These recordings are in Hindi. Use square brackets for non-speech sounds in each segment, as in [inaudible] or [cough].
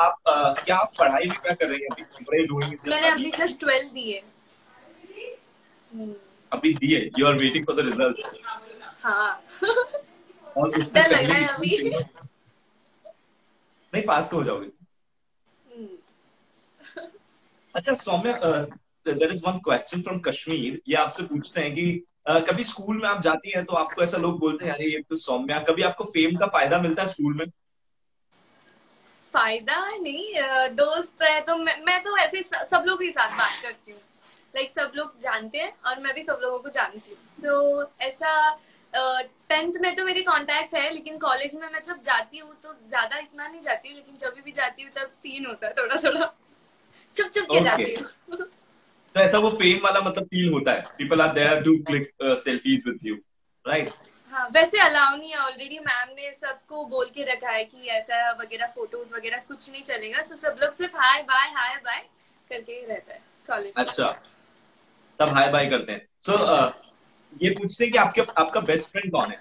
आप uh, क्या आप पढ़ाई भी क्या कर रही हैं? अभी डूइंग मैंने अभी जस्ट 12 दिए। अभी दिए? You are waiting for the result हाँ। और उससे लग रहा है अभी। नहीं पास तो हो जाओगे। हम्म, अच्छा Saumya there is one question from Kashmir ये आपसे पूछते हैं कि uh, कभी स्कूल में आप जाती हैं तो आपको ऐसा लोग बोलते हैं अरे ये तो सौम्या। कभी आपको फेम का फ़ायदा मिलता है स्कूल में? फ़ायदा नहीं दोस्त है तो मैं, मैं तो ऐसे सब लोगों के साथ बात करती हूँ। लाइक सब लोग जानते हैं और मैं भी सब लोगों को जानती हूँ। तो ऐसा टेंथ में तो मेरे कॉन्टेक्ट है लेकिन कॉलेज में मैं जब जाती हूँ तो ज़्यादा इतना नहीं जाती हूँ लेकिन जब भी जाती हूँ तब सीन होता है थोड़ा थोड़ा। चुप चुप के Okay. जाती हूँ। तो ऐसा वो फेम वाला मतलब फील होता है। People are there to click selfies with you right हाँ वैसे अलाउ नहीं है ऑलरेडी मैम ने सबको बोल के रखा है कि ऐसा वगैरह फ़ोटोज़ वगैरह कुछ नहीं चलेगा। तो सब लोग सिर्फ़ हाय बाय हाय बाय करके ही रहता है। कॉलेज अच्छा। तब हाय बाय करते हैं। सो ये पूछते हैं कि आपके आपका बेस्ट फ्रेंड कौन है?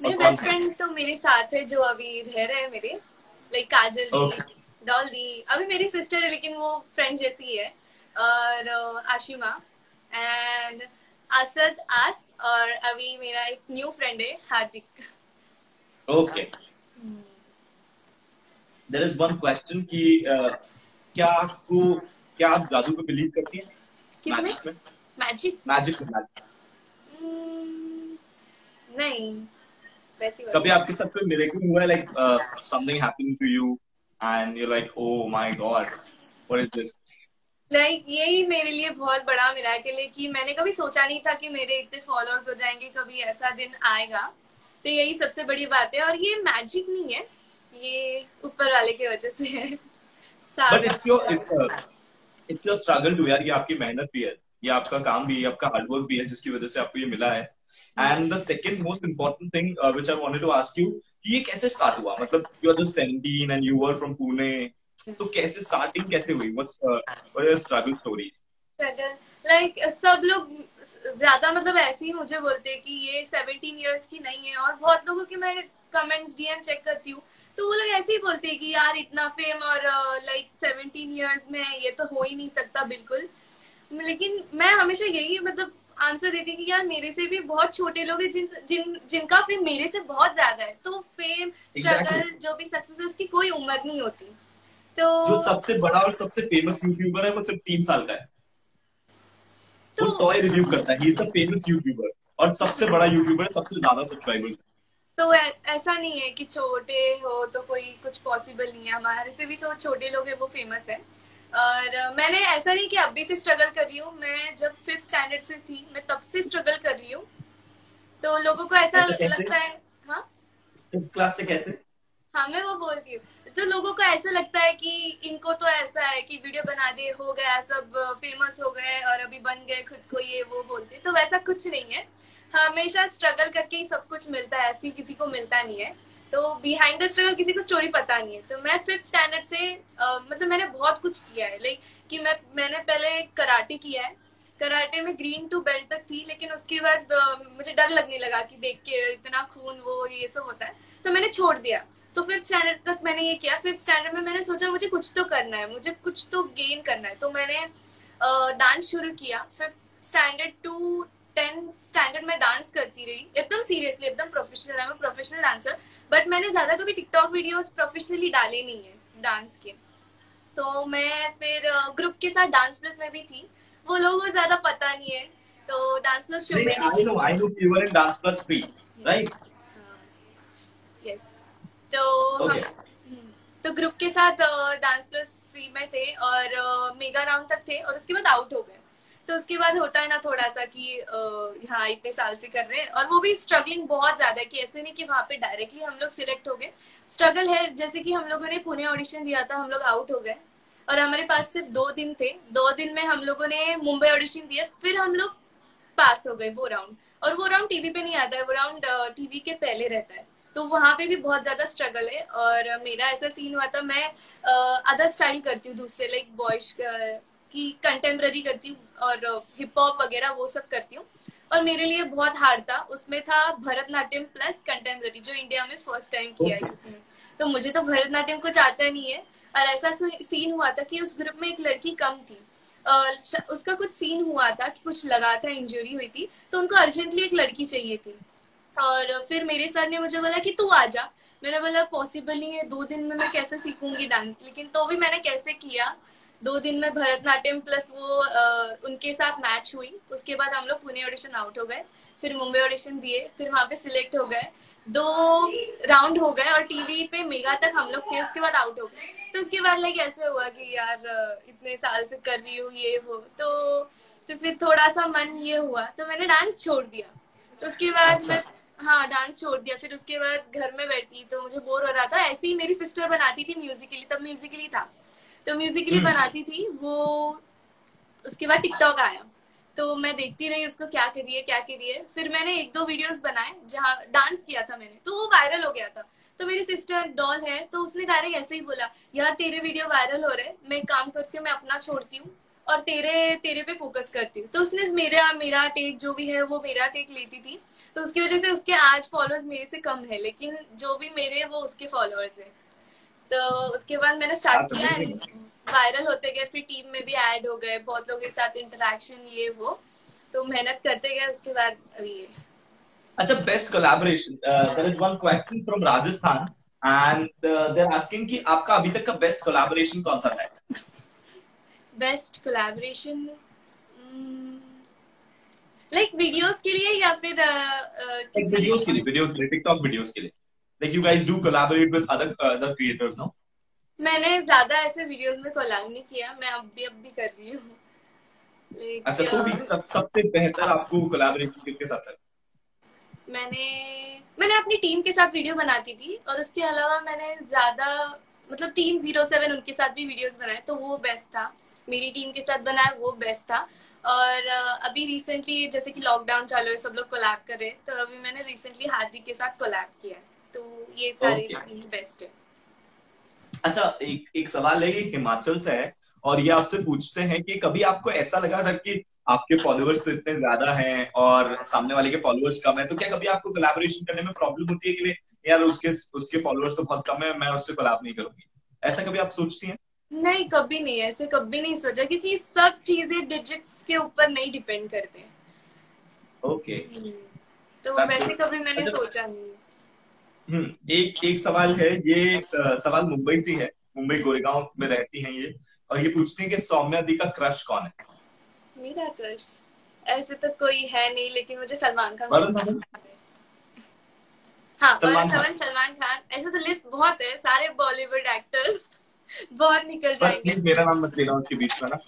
मेरे बेस्ट फ्रेंड तो मेरे साथ है जो अभी रह रहे हैं मेरे लाइक काजल दी Okay. डॉल दी अभी मेरी सिस्टर है लेकिन वो फ्रेंड जैसी है और आशिमा। एंड असद आस और अभी मेरा एक न्यू फ्रेंड है Hardik. Okay there is one question कि uh, क्या आपको क्या आप जादू को बिलीव करती हैं? किसमें? मैजिक मैजिक मैजिक नहीं। कभी आपके साथ कोई मिरेकल हुआ है? Like something happening to you and you like oh my god what is this like like, यही मेरे लिए बहुत बड़ा मिराकल है कि मैंने कभी सोचा नहीं था कि मेरे इतने फॉलोअर्स हो जाएँगे कभी ऐसा दिन आएगा। तो यही सबसे बड़ी बात है और ये मैजिक नहीं है ये ऊपर वाले की वजह से है। It's your it's your struggle too यार ये आपकी मेहनत भी है ये आपका काम भी है आपका हार्डवर्क भी है जिसकी वजह से आपको ये मिला है। And the second most important thing which I wanted to ask you ये कैसे स्टार्ट हुआ? मतलब you are just 17 and you were from Pune तो कैसे स्टार्टिंग कैसे हुई? What's what are struggle stories like सब लोग ज़्यादा मतलब ऐसे ही मुझे बोलते हैं कि ये 17 इयर्स की नहीं है और बहुत लोगों के मैं कमेंट्स डीएम चेक करती हूँ। तो वो लोग ऐसे ही बोलते हैं कि यार इतना फेम और लाइक सेवनटीन इयर्स में ये तो हो ही नहीं सकता बिल्कुल। लेकिन मैं हमेशा यही मतलब आंसर देती हूँ कि यार मेरे से भी बहुत छोटे लोग हैं जिन जिन जिनका फेम मेरे से बहुत ज़्यादा है। तो फेम स्ट्रगल Exactly. जो भी सक्सेस है उसकी कोई उम्र नहीं होती। तो जो सबसे बड़ा और सबसे फ़ेमस यूट्यूबर है वो सिर्फ़ तीन साल का है। वो तो टॉय रिव्यू करता है। He is the famous YouTuber और सबसे बड़ा यूट्यूबर है सबसे ज़्यादा सब्सक्राइबर्स तो ऐ- ऐसा नहीं है कि छोटे हो तो कोई कुछ पॉसिबल नहीं है हमारे से भी जो छोटे लोग हैं वो फ़ेमस है। और मैंने ऐसा नहीं कि अभी से स्ट्रगल कर रही हूँ। मैं जब फिफ्थ स्टैंडर्ड से थी मैं तब से स्ट्रगल कर रही हूँ। तो लोगों को ऐसा ऐसा लगता है हाँ? क्लास से कैसे? हाँ मैं वो बोलती हूँ। तो लोगों को ऐसा लगता है कि इनको तो ऐसा है कि वीडियो बना दे हो गया सब फ़ेमस हो गए और अभी बन गए खुद को ये वो बोलते। तो वैसा कुछ नहीं है। हमेशा स्ट्रगल करके ही सब कुछ मिलता है ऐसी किसी को मिलता नहीं है। तो बिहाइंड द स्ट्रगल किसी को स्टोरी पता नहीं है। तो मैं फिफ्थ स्टैंडर्ड से अ, मतलब मैंने बहुत कुछ किया है। लाइक कि मैं मैंने पहले कराटे किया है। कराटे में ग्रीन टू बेल्ट तक थी लेकिन उसके बाद अ, मुझे डर लगने लगा कि देख के इतना खून वो ये सब होता है। तो मैंने छोड़ दिया। तो फिफ्थ स्टैंडर्ड तक मैंने ये किया। फिफ्थ स्टैंडर्ड में मैंने सोचा मुझे कुछ तो करना है मुझे कुछ तो गेन करना है। तो मैंने डांस शुरू किया। Fifth standard to ten standard में डांस करती रही। एकदम सीरियसली एकदम प्रोफेशनल है मैं प्रोफेशनल डांसर बट मैंने ज़्यादा कभी टिकटॉक वीडियोस प्रोफेशनली डाले नहीं है डांस के। तो मैं फिर ग्रुप के साथ डांस प्लस में भी थी। वो लोगों को ज़्यादा पता नहीं है। तो डांस प्लस शो में I know I know you were in dance plus 3 right yes तो Okay. हम हम्म, तो ग्रुप के साथ डांस प्लस थ्री में थे और मेगा राउंड तक थे और उसके बाद आउट हो गए। तो उसके बाद होता है ना थोड़ा सा कि हाँ इतने साल से कर रहे हैं और वो भी स्ट्रगलिंग बहुत ज़्यादा है कि ऐसे नहीं कि वहाँ पे डायरेक्टली हम लोग सिलेक्ट हो गए। स्ट्रगल है जैसे कि हम लोगों ने पुणे ऑडिशन दिया था हम लोग आउट हो गए। और हमारे पास सिर्फ़ दो दिन थे। दो दिन में हम लोगों ने मुंबई ऑडिशन दिया फिर हम लोग पास हो गए वो राउंड और वो राउंड टीवी पे नहीं आता है वो राउंड टीवी के पहले रहता है। तो वहाँ पे भी बहुत ज़्यादा स्ट्रगल है और मेरा ऐसा सीन हुआ था, मैं अदर स्टाइल करती हूँ दूसरे लाइक बॉयज़ की कंटेम्प्ररी करती हूँ और हिप हॉप वगैरह वो सब करती हूँ। और मेरे लिए बहुत हार्ड था। उसमें था भरतनाट्यम प्लस कंटेम्प्ररी जो इंडिया में फ़र्स्ट टाइम किया है. किसी ने। तो मुझे तो भरतनाट्यम कुछ आता नहीं है। और ऐसा सीन हुआ था कि उस ग्रुप में एक लड़की कम थी। उसका कुछ सीन हुआ था कि कुछ लगा था इंजरी हुई थी तो उनको अर्जेंटली एक लड़की चाहिए थी। और फिर मेरे सर ने मुझे बोला कि तू आ जा। मैंने बोला पॉसिबल नहीं है दो दिन में मैं कैसे सीखूँगी डांस लेकिन तो भी मैंने कैसे किया? दो दिन में भरतनाट्यम प्लस वो आ, उनके साथ मैच हुई। उसके बाद हम लोग पुणे ऑडिशन आउट हो गए। फिर मुंबई ऑडिशन दिए। फिर वहाँ पे सिलेक्ट हो गए। दो राउंड हो गए और टीवी पे मेगा तक हम लोग थे। उसके बाद आउट हो गए। तो उसके बाद लाइक ऐसे हुआ कि यार इतने साल से कर रही हूँ ये वो। तो तो फिर थोड़ा सा मन ये हुआ। तो मैंने डांस छोड़ दिया। तो उसके बाद अच्छा। मैं हाँ डांस छोड़ दिया। फिर उसके बाद घर में बैठी तो मुझे बोर हो रहा था। ऐसे ही मेरी सिस्टर बनाती थी म्यूजिकली तब म्यूजिकली था। तो म्यूजिकली हम्म। बनाती थी वो उसके बाद टिकटॉक आया। तो मैं देखती रही उसको क्या करिए क्या करिए फिर मैंने एक दो वीडियोस बनाए जहाँ डांस किया था मैंने। तो वो वायरल हो गया था। तो मेरी सिस्टर डॉल है तो उसने डायरेक्ट ऐसे ही बोला यार तेरे वीडियो वायरल हो रहे मैं काम करती हूँ मैं अपना छोड़ती हूँ और तेरे तेरे पे फोकस करती हूँ। तो उसने मेरा मेरा टेक जो भी है वो मेरा टेक लेती थी। तो उसकी वजह से उसके आज फॉलोअर्स मेरे से कम है लेकिन जो भी मेरे वो उसके फॉलोअर्स है। तो उसके बाद मैंने स्टार्ट हाँ, तो किया वायरल होते गए फिर टीम में भी ऐड हो गए बहुत लोगों के साथ इंटरेक्शन ये वो। तो मेहनत करते गए उसके बाद अभी ये। अच्छा best collaboration there is one question from Rajasthan and they are asking कि आपका अभी तक का बेस्ट कोलैबोरेशन कौन सा है? बेस्ट कोलैबोरेशन लाइक वीडियोस के लिए या फिर वीडियोस uh, uh, के लिए वीडियोस के लिए टिकटॉक वीडियोस के लिए. Like you guys do collaborate with other other creators no मैंने ज़्यादा ऐसे वीडियोस में कोलैब नहीं किया मैं अब भी अब भी कर रही हूँ. अच्छा तो भी सब सबसे बेहतर आपको कोलैबोरेशन किसके साथ है? मैंने मैंने अपनी टीम के साथ वीडियो बनाती थी और उसके अलावा मैंने ज़्यादा मतलब टीम ज़ीरो सेवन उनके साथ भी वीडियोस बनाए तो वो बेस्ट था. मेरी टीम के साथ बनाया वो बेस्ट था. और अभी रिसेंटली जैसे कि लॉकडाउन चालू है सब लोग कोलैब कर रहे हैं तो अभी मैंने रिसेंटली हार्दिक के साथ कोलैब किया है। तो ये सारे बेस्ट है। अच्छा एक एक सवाल है ये हिमाचल से है और ये आपसे पूछते हैं कि कभी आपको ऐसा लगा था कि आपके फॉलोअर्स तो इतने ज़्यादा हैं और सामने वाले के फॉलोअर्स कम है तो क्या कभी आपको कोलैबोरेशन करने में प्रॉब्लम होती है कि यार उसके उसके फॉलोअर्स तो बहुत कम है मैं उससे कोलैब नहीं करूँगी? ऐसा कभी आप सोचती हैं? नहीं कभी नहीं ऐसे कभी नहीं सोचा क्योंकि सब चीज़ें डिजिट्स के ऊपर नहीं डिपेंड करते। ओके हम्म, तो वैसे कभी मैंने अच्छा, सोचा नहीं। हम्म एक एक सवाल है ये आ, सवाल मुंबई से है मुंबई गोरेगांव में रहती हैं ये और ये पूछते हैं कि सौम्या दी का क्रश कौन है? मेरा क्रश? ऐसे तो कोई है नहीं लेकिन मुझे सलमान खान हाँ। सलमान खान। सलमान खान ऐसे तो लिस्ट बहुत है सारे बॉलीवुड एक्टर्स बहुत निकल जाएँगे। मेरा नाम मत लेना उसके बीच में ना।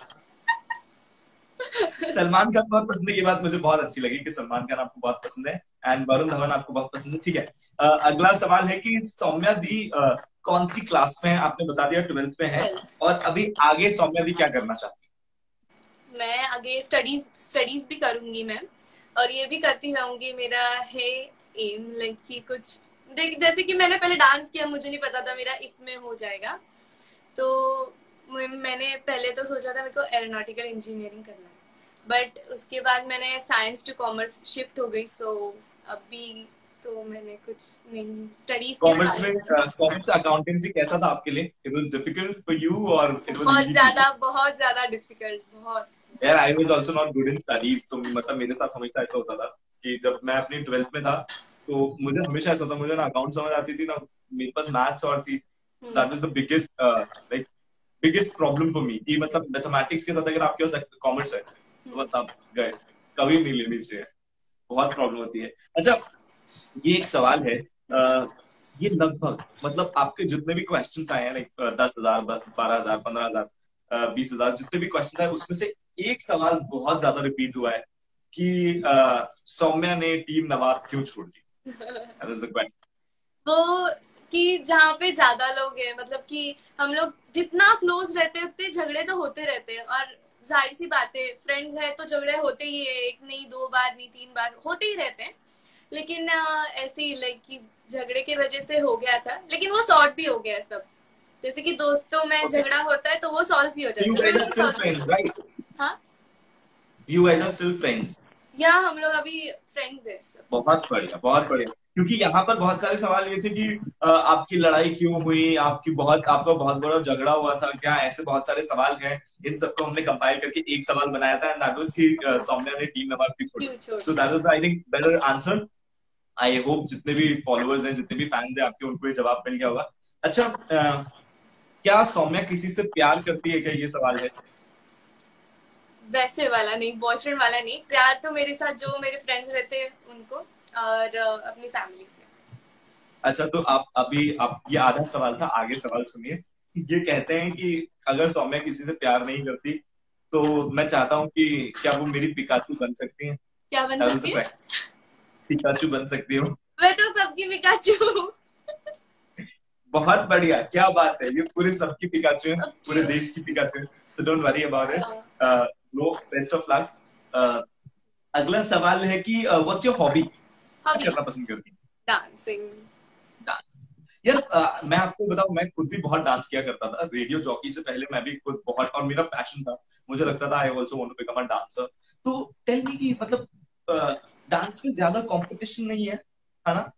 सलमान खान बहुत पसंद है ये बात मुझे बहुत अच्छी लगी कि सलमान खान आपको बहुत पसंद है एंड वरुण धवन आपको बहुत पसंद है ठीक है। uh, अगला सवाल है कि सौम्या दी uh, कौन सी क्लास में है? आपने बता दिया ट्वेल्थ में है। और अभी आगे सौम्या दी क्या करना चाहती है? मैं आगे स्टडीज़ स्टडीज़ भी करूँगी मैम और ये भी करती रहूँगी। मेरा है एम लाइक कि कुछ देख जैसे कि मैंने पहले डांस किया मुझे नहीं पता था मेरा इसमें हो जाएगा। तो मैंने पहले तो सोचा था मेरे को एरोनॉटिकल इंजीनियरिंग करना है। बट उसके बाद मैंने साइंस टू कॉमर्स शिफ्ट हो गई सो अभी तो मैंने कुछ नहीं स्टडीज़ कॉमर्स में कॉमर्स अकाउंटेंसी कैसा था आपके लिए? It was difficult for you और इट वाज बहुत ज़्यादा बहुत ज़्यादा डिफ़िकल्ट बहुत। यार I was also not good in studies तो मतलब मेरे साथ हमेशा ऐसा होता था कि जब मैं अपनी 12th में था तो मुझे हमेशा ऐसा होता मुझे ना अकाउंट समझ आती थी ना मेरे पास मैथ्स और थी। That was the biggest like biggest problem for me कि मतलब मैथमेटिक्स के साथ अगर आपके पास कॉमर्स है तो बस आप गए कभी नहीं लेनी चाहिए बहुत प्रॉब्लम होती है। अच्छा ये एक सवाल है आ, ये लगभग मतलब आपके जितने भी क्वेश्चन आए हैं लाइक दस हज़ार बारह हज़ार पंद्रह हज़ार बीस हज़ार जितने भी क्वेश्चन आए उसमें से एक सवाल बहुत ज़्यादा रिपीट हुआ है कि सौम्या ने टीम नवाब क्यों छोड़ दी? [laughs] वो कि जहाँ पे ज़्यादा लोग हैं मतलब कि हम लोग जितना क्लोज रहते हैं उतने झगड़े तो होते रहते हैं। और ज़ाहिर सी बात है फ्रेंड्स है तो झगड़े होते ही है एक नहीं दो बार नहीं तीन बार होते ही रहते हैं। लेकिन ऐसे ही लाइक कि झगड़े के वजह से हो गया था लेकिन वो सॉर्ट भी हो गया सब। जैसे कि दोस्तों में झगड़ा okay. होता है तो वो सॉल्व भी हो जाता है। हाँ. या हम लोग अभी फ्रेंड्स है। बहुत बढ़िया बहुत बढ़िया। क्योंकि यहाँ पर बहुत सारे सवाल ये थे कि आपकी लड़ाई क्यों हुई? आपकी बहुत आपका बहुत बड़ा झगड़ा हुआ था क्या? ऐसे बहुत सारे सवाल हैं। इन सबको हमने कंपाइल करके एक सवाल बनाया था एंड दैट वाज कि सौम्या ने टीम नवाब की छोड़ी so that was I think better answer I hope जितने भी फॉलोअर्स हैं जितने भी फैंस हैं आपके उनको जवाब मिल गया होगा। अच्छा क्या सौम्या किसी से प्यार करती है क्या? ये सवाल है। वैसे वाला नहीं बॉयफ्रेंड वाला नहीं। प्यार तो मेरे साथ जो मेरे फ्रेंड्स रहते हैं उनको। और अपनी फैमिली से। अच्छा तो आप अभी आप ये आधा सवाल था आगे सवाल सुनिए। ये कहते हैं कि अगर सौम्या किसी से प्यार नहीं करती तो मैं चाहता हूँ कि क्या वो मेरी पिकाचू बन सकती है? क्या बन सकती है? पिकाचू बन सकती हूँ। मैं तो सबकी पिकाचू बहुत बढ़िया क्या बात है ये पूरे सबकी पिकाचू है पूरे देश की पिकाचू है। So don't worry about it no best of luck अगला सवाल है कि व्हाट्स योर हॉबी करना पसंद करती डांसिंग डांस यार uh, मैं आपको बताऊँ मैं खुद भी बहुत डांस किया करता था। रेडियो जॉकी से पहले मैं भी खुद बहुत और मेरा पैशन था। मुझे लगता था I also want to become a dancer तो टेल मी कि मतलब डांस uh, में ज़्यादा कंपटीशन नहीं है है ना?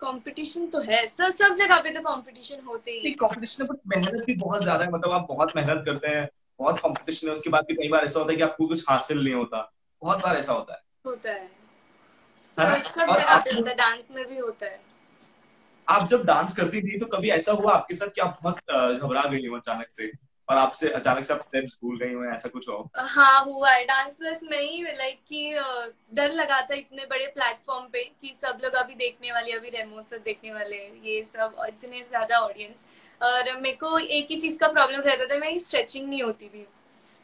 कंपटीशन तो है। सर सब जगह पे तो कंपटीशन होते ही कंपटीशन है। बट मेहनत भी बहुत ज़्यादा है। मतलब आप बहुत मेहनत करते हैं बहुत कंपटीशन है। उसके बाद भी कई बार ऐसा होता है कि आपको कुछ हासिल नहीं होता। बहुत बार ऐसा होता है। होता है। सब जगह डांस में भी होता है। आप जब डांस करती थी तो कभी ऐसा हुआ आपके साथ कि आप बहुत घबरा गई हो अचानक से? और आपसे अचानक से आप स्टेप्स भूल गई हो ऐसा कुछ हो? हाँ हुआ है। डांस प्लस में ही लाइक कि डर लगा था इतने बड़े प्लेटफॉर्म पे कि सब लोग अभी देखने वाले अभी रेमो सब देखने वाले ये सब इतने ज़्यादा ऑडियंस और मेरे को एक ही चीज़ का प्रॉब्लम रहता था मेरी स्ट्रेचिंग नहीं होती थी।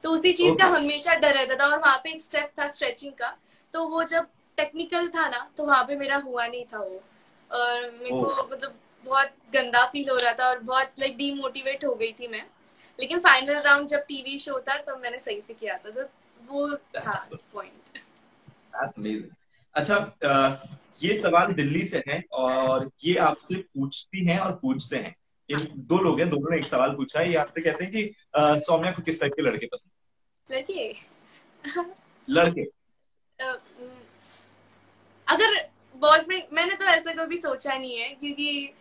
तो उसी चीज़ का हमेशा डर रहता था और वहाँ पे एक स्टेप था स्ट्रेचिंग का। तो वो जब टेक्निकल था ना तो वहाँ पे मेरा हुआ नहीं था वो। और मेरे को मतलब बहुत गंदा फील हो रहा था और बहुत लाइक डीमोटिवेट हो गई थी मैं। लेकिन फाइनल राउंड जब टीवी शो था तब तो मैंने सही से किया था। तो वो था पॉइंट अच्छा ये सवाल दिल्ली से है और ये आपसे पूछती हैं और पूछते हैं। ये दो लोग हैं दोनों ने एक सवाल पूछा है। ये आपसे कहते हैं कि सौम्या को किस टाइप के लड़के पसंद लड़के? लड़के। अगर बॉयफ्रेंड मैंने तो ऐसा कभी सोचा नहीं है क्योंकि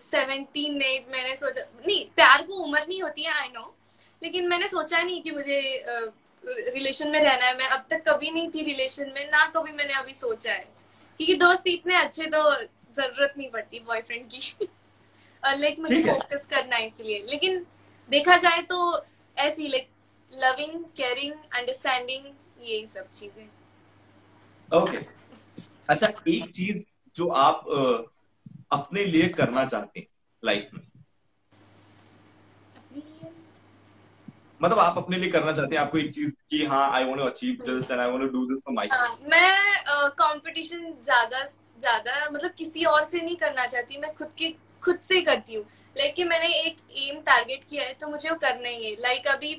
सेवनटीन uh, ने मैंने सोचा नहीं प्यार को उम्र नहीं होती है आई नो लेकिन मैंने सोचा नहीं कि मुझे रिलेशन uh, में रहना है। मैं अब तक कभी नहीं थी रिलेशन में ना कभी मैंने अभी सोचा है। क्योंकि दोस्त इतने अच्छे तो ज़रूरत नहीं पड़ती बॉयफ्रेंड की। [laughs] और लाइक मुझे फोकस करना है इसलिए। लेकिन देखा जाए तो ऐसी लाइक लविंग केयरिंग अंडरस्टैंडिंग यही सब चीज़ें। Okay okay. अच्छा एक चीज़ जो आप अपने लिए करना चाहते हैं लाइफ में। मतलब आप अपने लिए करना चाहते हैं आपको एक चीज़ की हाँ I want to achieve this and I want to do this for my मैं कंपटीशन uh, ज़्यादा ज़्यादा मतलब किसी और से नहीं करना चाहती मैं खुद के खुद से करती हूँ। लाइक लेकिन मैंने एक एम टारगेट किया है तो मुझे वो करना ही है। लाइक अभी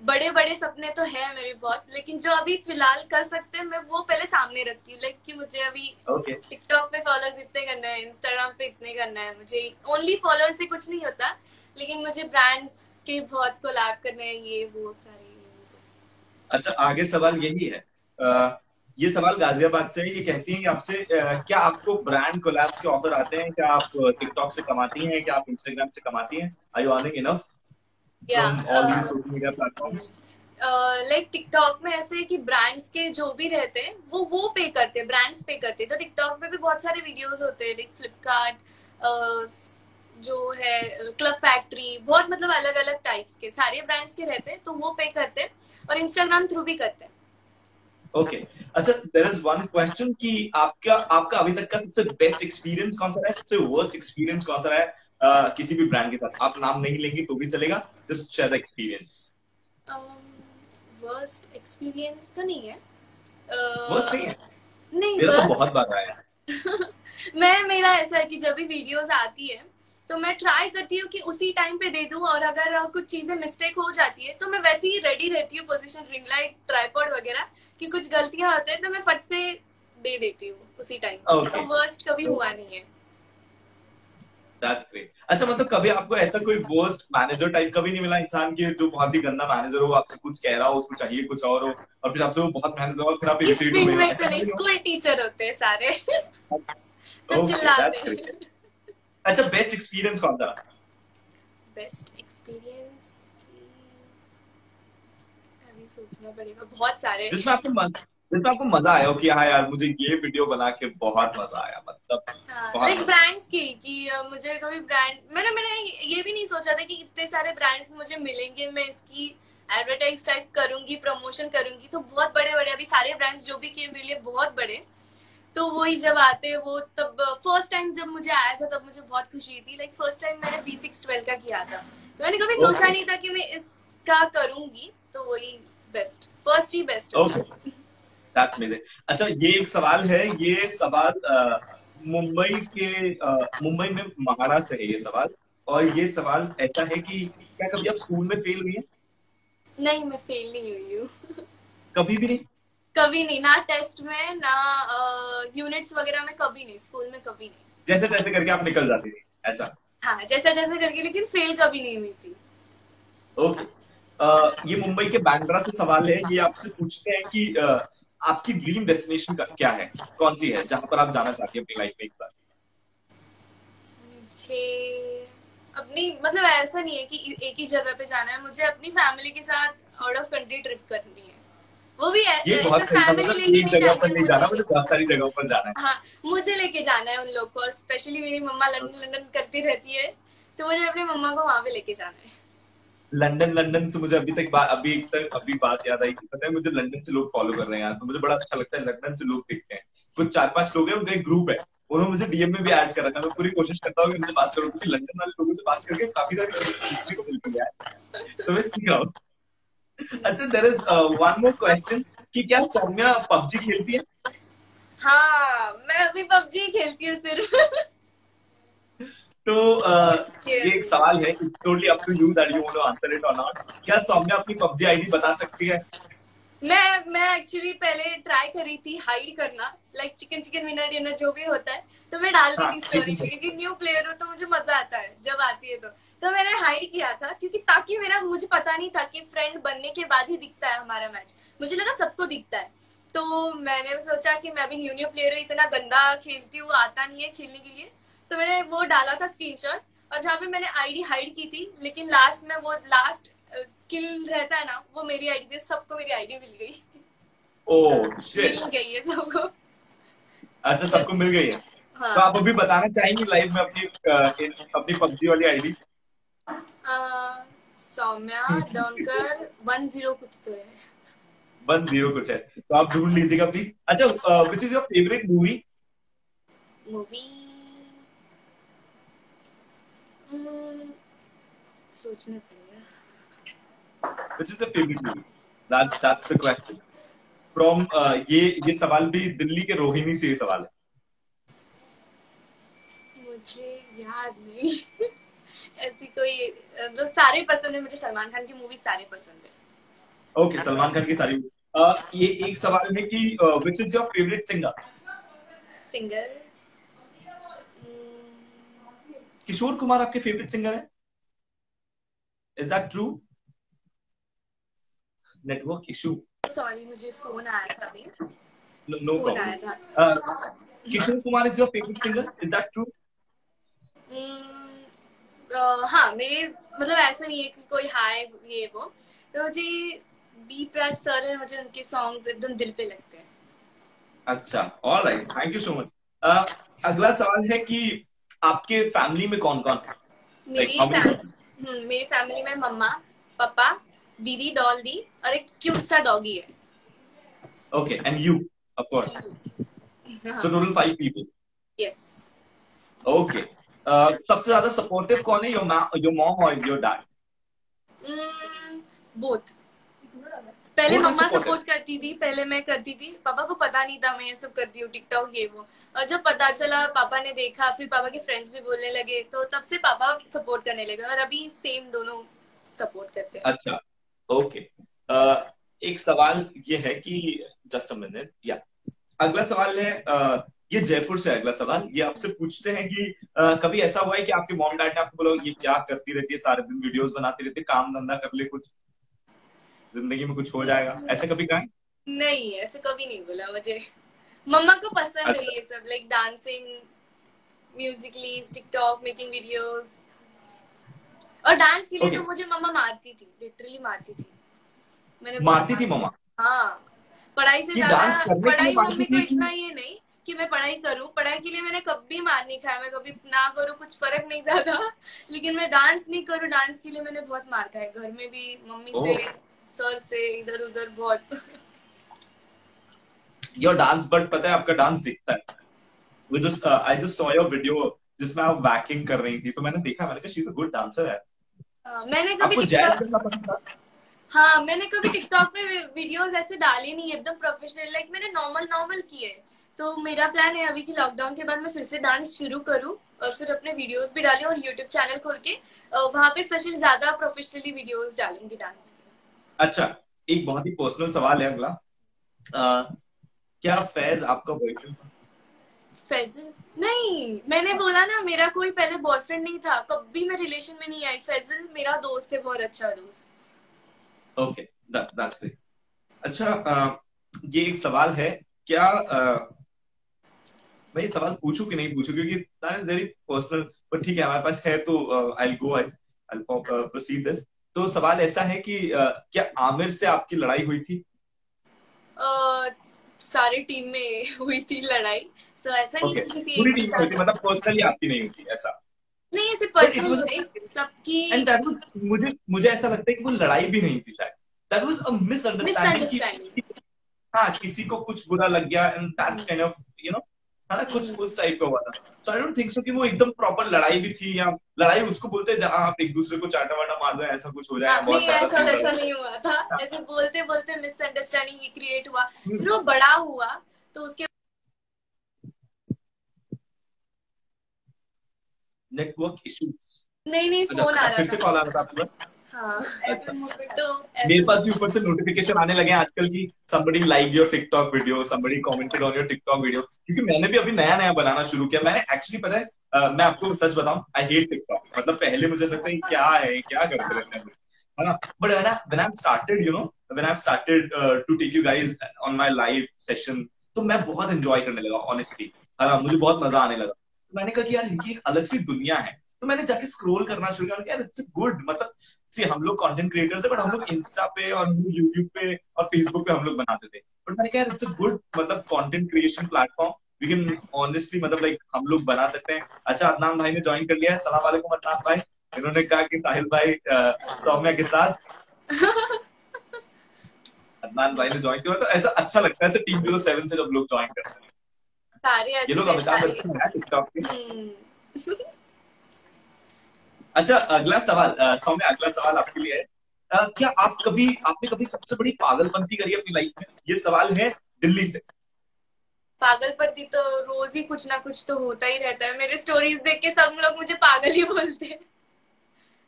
बड़े बड़े सपने तो है मेरे बहुत लेकिन जो अभी फ़िलहाल कर सकते हैं मैं वो पहले सामने रखती हूँ। लाइक कि मुझे अभी टिकटॉक okay. पे फॉलोअर्स इतने करना है इंस्टाग्राम पे इतने करना है मुझे ओनली फॉलोअर से कुछ नहीं होता लेकिन मुझे ब्रांड्स के बहुत को कोलैब करने हैं ये वो सारे अच्छा आगे सवाल यही है। आ, ये सवाल गाजियाबाद से ये कहती है कि आपसे क्या आपको ब्रांड कोलैब के ऑफ़र आते हैं? क्या आप टिकटॉक से कमाती हैं? क्या आप इंस्टाग्राम से कमाती हैं? I you earning enough yeah, all uh, these social media platforms? Like TikTok में ऐसे कि ब्रांड्स के जो भी रहते हैं वो वो पे करते हैं ब्रांड्स पे करते हैं तो टिकटॉक पे भी बहुत सारे वीडियोस होते हैं लाइक फ्लिपकार्ट जो है क्लब फैक्ट्री बहुत मतलब अलग अलग टाइप्स के सारे ब्रांड्स के रहते हैं तो वो पे करते हैं और इंस्टाग्राम थ्रू भी करते हैं ओके. अच्छा देर इज़ वन क्वेश्चन कि आपका आपका अभी तक का सबसे बेस्ट एक्सपीरियंस कौन सा रहा है सबसे वर्स्ट एक्सपीरियंस कौन सा रहा है uh, किसी भी ब्रांड के साथ। आप नाम नहीं लेंगे तो भी चलेगा just share experience worst experience तो नहीं है। वर्स्ट नहीं है? नहीं मेरा तो बहुत बार आया [laughs] मैं मेरा ऐसा है कि जब भी वीडियोस आती है तो मैं ट्राई करती हूँ कि उसी टाइम पे दे दूँ और अगर कुछ चीज़ें मिस्टेक हो जाती है तो मैं वैसे ही रेडी रहती हूँ पोजीशन रिंग लाइट ट्राईपॉड वगैरह कि कुछ गलतियाँ होते हैं तो मैं फट से दे देती हूँ उसी टाइम okay. तो वर्स्ट कभी हुआ नहीं है। That's great. अच्छा मतलब कभी आपको ऐसा कोई वर्स्ट मैनेजर टाइप कभी नहीं मिला इंसान की जो बहुत ही गंदा मैनेजर हो आपसे कुछ कह रहा हो उसको चाहिए कुछ और हो और फिर आपसे वो बहुत मेहनत हो फिर आप इरिटेट हो स्कूल टीचर होते हैं सारे। [laughs] तो चिल्लाते अच्छा बेस्ट एक्सपीरियंस कौन सा? बेस्ट एक्सपीरियंस अभी सोचना पड़ेगा बहुत सारे। जिसमें आपको जिसमें आपको मज़ा आया हो कि हाँ यार मुझे ये वीडियो बना के बहुत मज़ा आया मतलब लाइक ब्रांड्स की कि मुझे कभी ब्रांड मैंने मैंने ये भी नहीं सोचा था कि इतने सारे ब्रांड्स मुझे मिलेंगे मैं इसकी एडवर्टाइज टाइप करूँगी प्रमोशन करूँगी तो बहुत बड़े बड़े अभी सारे ब्रांड्स जो भी किए मेरे लिए बहुत बड़े। तो वही जब आते वो तब फ़र्स्ट टाइम जब मुझे आया था तब मुझे बहुत खुशी थी। लाइक फ़र्स्ट टाइम मैंने बी सिक्स ट्वेल्व का किया था। तो मैंने कभी सोचा नहीं था कि मैं इसका करूँगी तो वही बेस्ट फ़र्स्ट ही बेस्ट दैट्स अमेजिंग अच्छा ये एक सवाल है ये सवाल मुंबई के मुंबई में महाराष्ट्र है ये सवाल और ये सवाल ऐसा है कि क्या कभी आप स्कूल में फेल हुई हैं? नहीं मैं फेल नहीं हुई हूँ। कभी भी नहीं? कभी नहीं ना टेस्ट में ना यूनिट्स वगैरह में कभी नहीं स्कूल में कभी नहीं। जैसे तैसे करके आप निकल जाती थी ऐसा? हाँ जैसा जैसा करके लेकिन फेल कभी नहीं हुई थी। ओके। ये मुंबई के बैंड्रा से सवाल है ये आपसे पूछते हैं कि अ, आपकी ड्रीम डेस्टिनेशन का क्या है? कौन सी है जहाँ पर आप जाना चाहती हैं अपनी लाइफ में एक बार? मुझे अपनी मतलब ऐसा नहीं है कि एक ही जगह पे जाना है। मुझे अपनी फैमिली के साथ आउट ऑफ़ कंट्री ट्रिप करनी है। वो भी ये बहुत फैमिली मतलब लेके नहीं जगह पर नहीं जाना मुझे मुझे बहुत सारी जगहों पर जाना है। हाँ मुझे लेके जाना है उन लोग को और स्पेशली मेरी मम्मा लंदन लंदन करती रहती है। तो मुझे अपनी मम्मा को वहाँ पे लेके जाना है। लंदन लंदन से मुझे अभी तक बा, अभी तक अभी बात याद आई पता है मुझे लंदन से लोग फॉलो कर रहे हैं यार। तो मुझे बड़ा अच्छा लगता है लंदन से लोग देखते हैं। कुछ चार पाँच लोग हैं उनका एक ग्रुप है। उन्होंने मुझे डीएम में भी ऐड कर रखा मैं पूरी कोशिश करता हूँ उनसे बात करूँ क्योंकि लंदन वाले लोगों से बात करके काफ़ी सारी तो मैं सीख रहा हूँ। अच्छा there is one more question कि क्या सौम्या पबजी खेलती है? हाँ मैं अभी पबजी खेलती हूँ सिर्फ़। तो uh, ये एक सवाल है it's totally up to you that you want to answer it और नॉट क्या सौम्या अपनी पबजी आईडी बता सकती है? मैं मैं एक्चुअली पहले ट्राई करी थी हाइड करना like chicken chicken winner dinner जो भी होता है तो मैं हाँ, थी स्टोरी पे क्योंकि न्यू प्लेयर हो तो मुझे मज़ा आता है जब आती है तो। तो मैंने हाइड किया था क्योंकि ताकि मेरा मुझे पता नहीं था कि फ्रेंड बनने के बाद ही दिखता है हमारा मैच मुझे लगा सबको दिखता है। तो मैंने सोचा कि मैं भी न्यू न्यू प्लेयर हूँ इतना गंदा खेलती हूँ आता नहीं है खेलने के लिए। तो मैंने वो डाला था स्क्रीनशॉट और जहाँ पे मैंने आईडी हाइड की थी लेकिन लास्ट में वो लास्ट किल रहता है ना वो मेरी आईडी थी सबको मेरी आईडी मिल गई। ओह शिट मिल गई है सबको। अच्छा सबको मिल गई है। हाँ। तो आप अभी बताना चाहेंगे लाइव में अपनी अपनी पबजी वाली ID Saumya Donkar one zero कुछ तो है। वन ज़ीरो कुछ है। तो आप ढूंढ लीजिएगा प्लीज़ अच्छा which is your favourite movie movie सोचना पड़ेगा। Which is the favourite movie that that's the question from ये ये सवाल भी दिल्ली के रोहिणी से ये सवाल है। मुझे याद नहीं। ऐसी कोई मतलब सारे पसंद है मुझे सलमान खान की मूवी सारे पसंद है। ओके सलमान खान की सारी अ, ये एक सवाल है कि which is your favourite singer singer Kishore Kumar आपके फेवरेट सिंगर है? Is that true network issue sorry मुझे फ़ोन आया था अभी। No problem Kishore Kumar is your favourite singer is that true हाँ मेरे मतलब ऐसा नहीं है कि कोई हाय ये वो। तो मुझे बी प्राग सर है मुझे उनके सॉन्ग्स एकदम दिल पे लगते हैं। अच्छा all right thank you so much अगला सवाल है कि आपके फैमिली में कौन कौन है मेरी how many फैम- हम्म, मेरी फैमिली में मम्मा पापा दीदी डॉल दी और एक क्यूट सा डॉगी है। Okay and you of course so total five people yes okay सबसे ज़्यादा सपोर्टिव कौन है? योर योर मॉम और योर डैड बोथ पहले Both मम्मा सपोर्ट करती थी पहले मैं करती थी। पापा को पता नहीं था मैं ये सब करती हूँ टिकटॉक ये वो। और जब पता चला पापा ने देखा फिर पापा के फ्रेंड्स भी बोलने लगे तो तब से पापा सपोर्ट करने लगे और अभी सेम दोनों सपोर्ट करते हैं। अच्छा ओके एक सवाल ये है कि जस्ट अ मिनट या अगला सवाल है uh, ये जयपुर से अगला सवाल। ये आपसे पूछते हैं कि uh, कभी ऐसा हुआ है कि आपके मॉम डैड ने आपको बोला ये क्या करती रहती है सारे दिन वीडियोस बनाती रहती है काम धंधा कर ले कुछ ज़िंदगी में कुछ हो जाएगा। ऐसे कभी कहा नहीं ऐसे कभी नहीं बोला मुझे। मम्मा को पसंद अच्छा। है ये सब like dancing musically TikTok making videos और डांस के लिए Okay. तो मुझे मम्मा मारती थी लिटरली मारती थी। मैंने मारती थी मम्मा? हाँ। पढ़ाई से ज़्यादा पढ़ाई मम्मी को इतना ये नहीं कि मैं पढ़ाई करूँ। पढ़ाई के लिए मैंने कभी मार नहीं खाया मैं कभी ना करूँ कुछ फ़र्क नहीं ज़्यादा। लेकिन मैं डांस नहीं करूँ डांस के लिए मैंने बहुत मार खाया। घर में भी मम्मी से। सर से इधर उधर बहुत। योर डांस बट पता है आपका डांस दिखता है। वो just I just saw your video जिसमें आप वैकिंग कर रही थी तो मैंने देखा मैंने कहा she is a good dancer है मैंने कभी जैज करना पसंद था? हाँ मैंने कभी टिकटॉक पे वीडियोस ऐसे डाले नहीं है, एकदम प्रोफेशनल लाइक मैंने नॉर्मल नॉर्मल किए। तो मेरा प्लान है अभी कि लॉकडाउन के बाद मैं फिर से डांस शुरू करूँ और फिर अपने वीडियोस भी डालूं और यूट्यूब चैनल खोल के वहाँ पे स्पेशल ज़्यादा प्रोफेशनली वीडियोस डालूँगी डांस अच्छा एक बहुत ही पर्सनल सवाल है अगला। क्या फैज आपका बॉयफ्रेंड था? फैजल नहीं मैंने बोला ना मेरा कोई पहले बॉयफ्रेंड नहीं था। कभी मैं रिलेशन में नहीं आई। फैजल मेरा दोस्त है बहुत अच्छा दोस्त। ओके दैट्स ग्रेट अच्छा अ, ये एक सवाल है क्या अ, मैं ये सवाल पूछूँ कि नहीं पूछूँ? क्योंकि दैट इज़ वेरी पर्सनल पर ठीक है हमारे पास है तो आई गो आई प्रोसीड दिस तो सवाल ऐसा है कि क्या आमिर से आपकी लड़ाई हुई थी? अ, सारे टीम में [laughs] हुई थी लड़ाई। सो ऐसा नहीं किसी पूरी टीम में मतलब पर्सनली आपकी नहीं हुई थी ऐसा। नहीं ऐसे पर्सनल नहीं सबकी एंड दैट वाज मुझे मुझे ऐसा लगता है कि वो लड़ाई भी नहीं थी शायद। That was a misunderstanding. हाँ किसी को कुछ बुरा लग गया and that kind of you know है ना कुछ हम्म। उस टाइप का हुआ था। सो आई डोंट थिंक सो कि वो एकदम प्रॉपर लड़ाई भी थी या लड़ाई उसको बोलते हैं जहाँ आप एक दूसरे को चाटा वाटा मार दो ऐसा कुछ हो जाए हाँ, नहीं ऐसा ऐसा हो नहीं हुआ था। ऐसे बोलते बोलते मिसअंडरस्टैंडिंग ये क्रिएट हुआ। हम्म। फिर वो बड़ा हुआ तो उसके नेटवर्क इश्यूज़ नहीं नहीं फ़ोन आ रहा फिर से था। कॉल आ रहा था आपके पास? हाँ अच्छा। तो मेरे पास भी ऊपर से नोटिफिकेशन आने लगे हैं आजकल की somebody like your TikTok video somebody commented on your TikTok video क्योंकि मैंने भी अभी नया नया बनाना शुरू किया। मैंने एक्चुअली पता है मैं आपको सच बताऊँ आई हेट टिकटॉक मतलब पहले मुझे लगता है क्या है क्या करते रहते हैं है ना? But when I when I started you know when I started uh, to take you guys on my live session तो मैं बहुत एंजॉय करने लगा ऑनेस्टली है ना? मुझे बहुत मज़ा आने लगा। तो मैंने कहा कि यार इनकी एक अलग सी दुनिया है। तो मैंने जाके स्क्रोल करना शुरू किया यार इट्स गुड मतलब सी हम लोग कंटेंट क्रिएटर्स है बट हम लोग इंस्टा पे और यूट्यूब पे और फेसबुक पे हम लोग बनाते थे। बट मैंने कहा इट्स अ गुड मतलब content creation platform we can honestly मतलब लाइक हम लोग बना सकते हैं. अच्छा अदनान भाई ने ज्वाइन कर लिया है सलाम वालेकुम अदनान भाई। इन्होंने कहा कि साहिल भाई सौम्या के साथ। अदनान भाई ने ज्वाइन किया तो ऐसा अच्छा लगता है ऐसे टीम ज़ीरो सेवन से जब लोग ज्वाइन करते हैं। सारे ये लोग अमिताभ बच्चन है टिकटॉक पे हम्म, अच्छा अगला सवाल सौम्य अगला सवाल आपके लिए है। अ, क्या आप कभी आपने कभी सबसे बड़ी पागलपंती करी अपनी लाइफ में? ये सवाल है दिल्ली से। पागलपति तो रोज ही कुछ ना कुछ तो होता ही रहता है। मेरे स्टोरीज देख के सब लोग मुझे पागल ही बोलते हैं।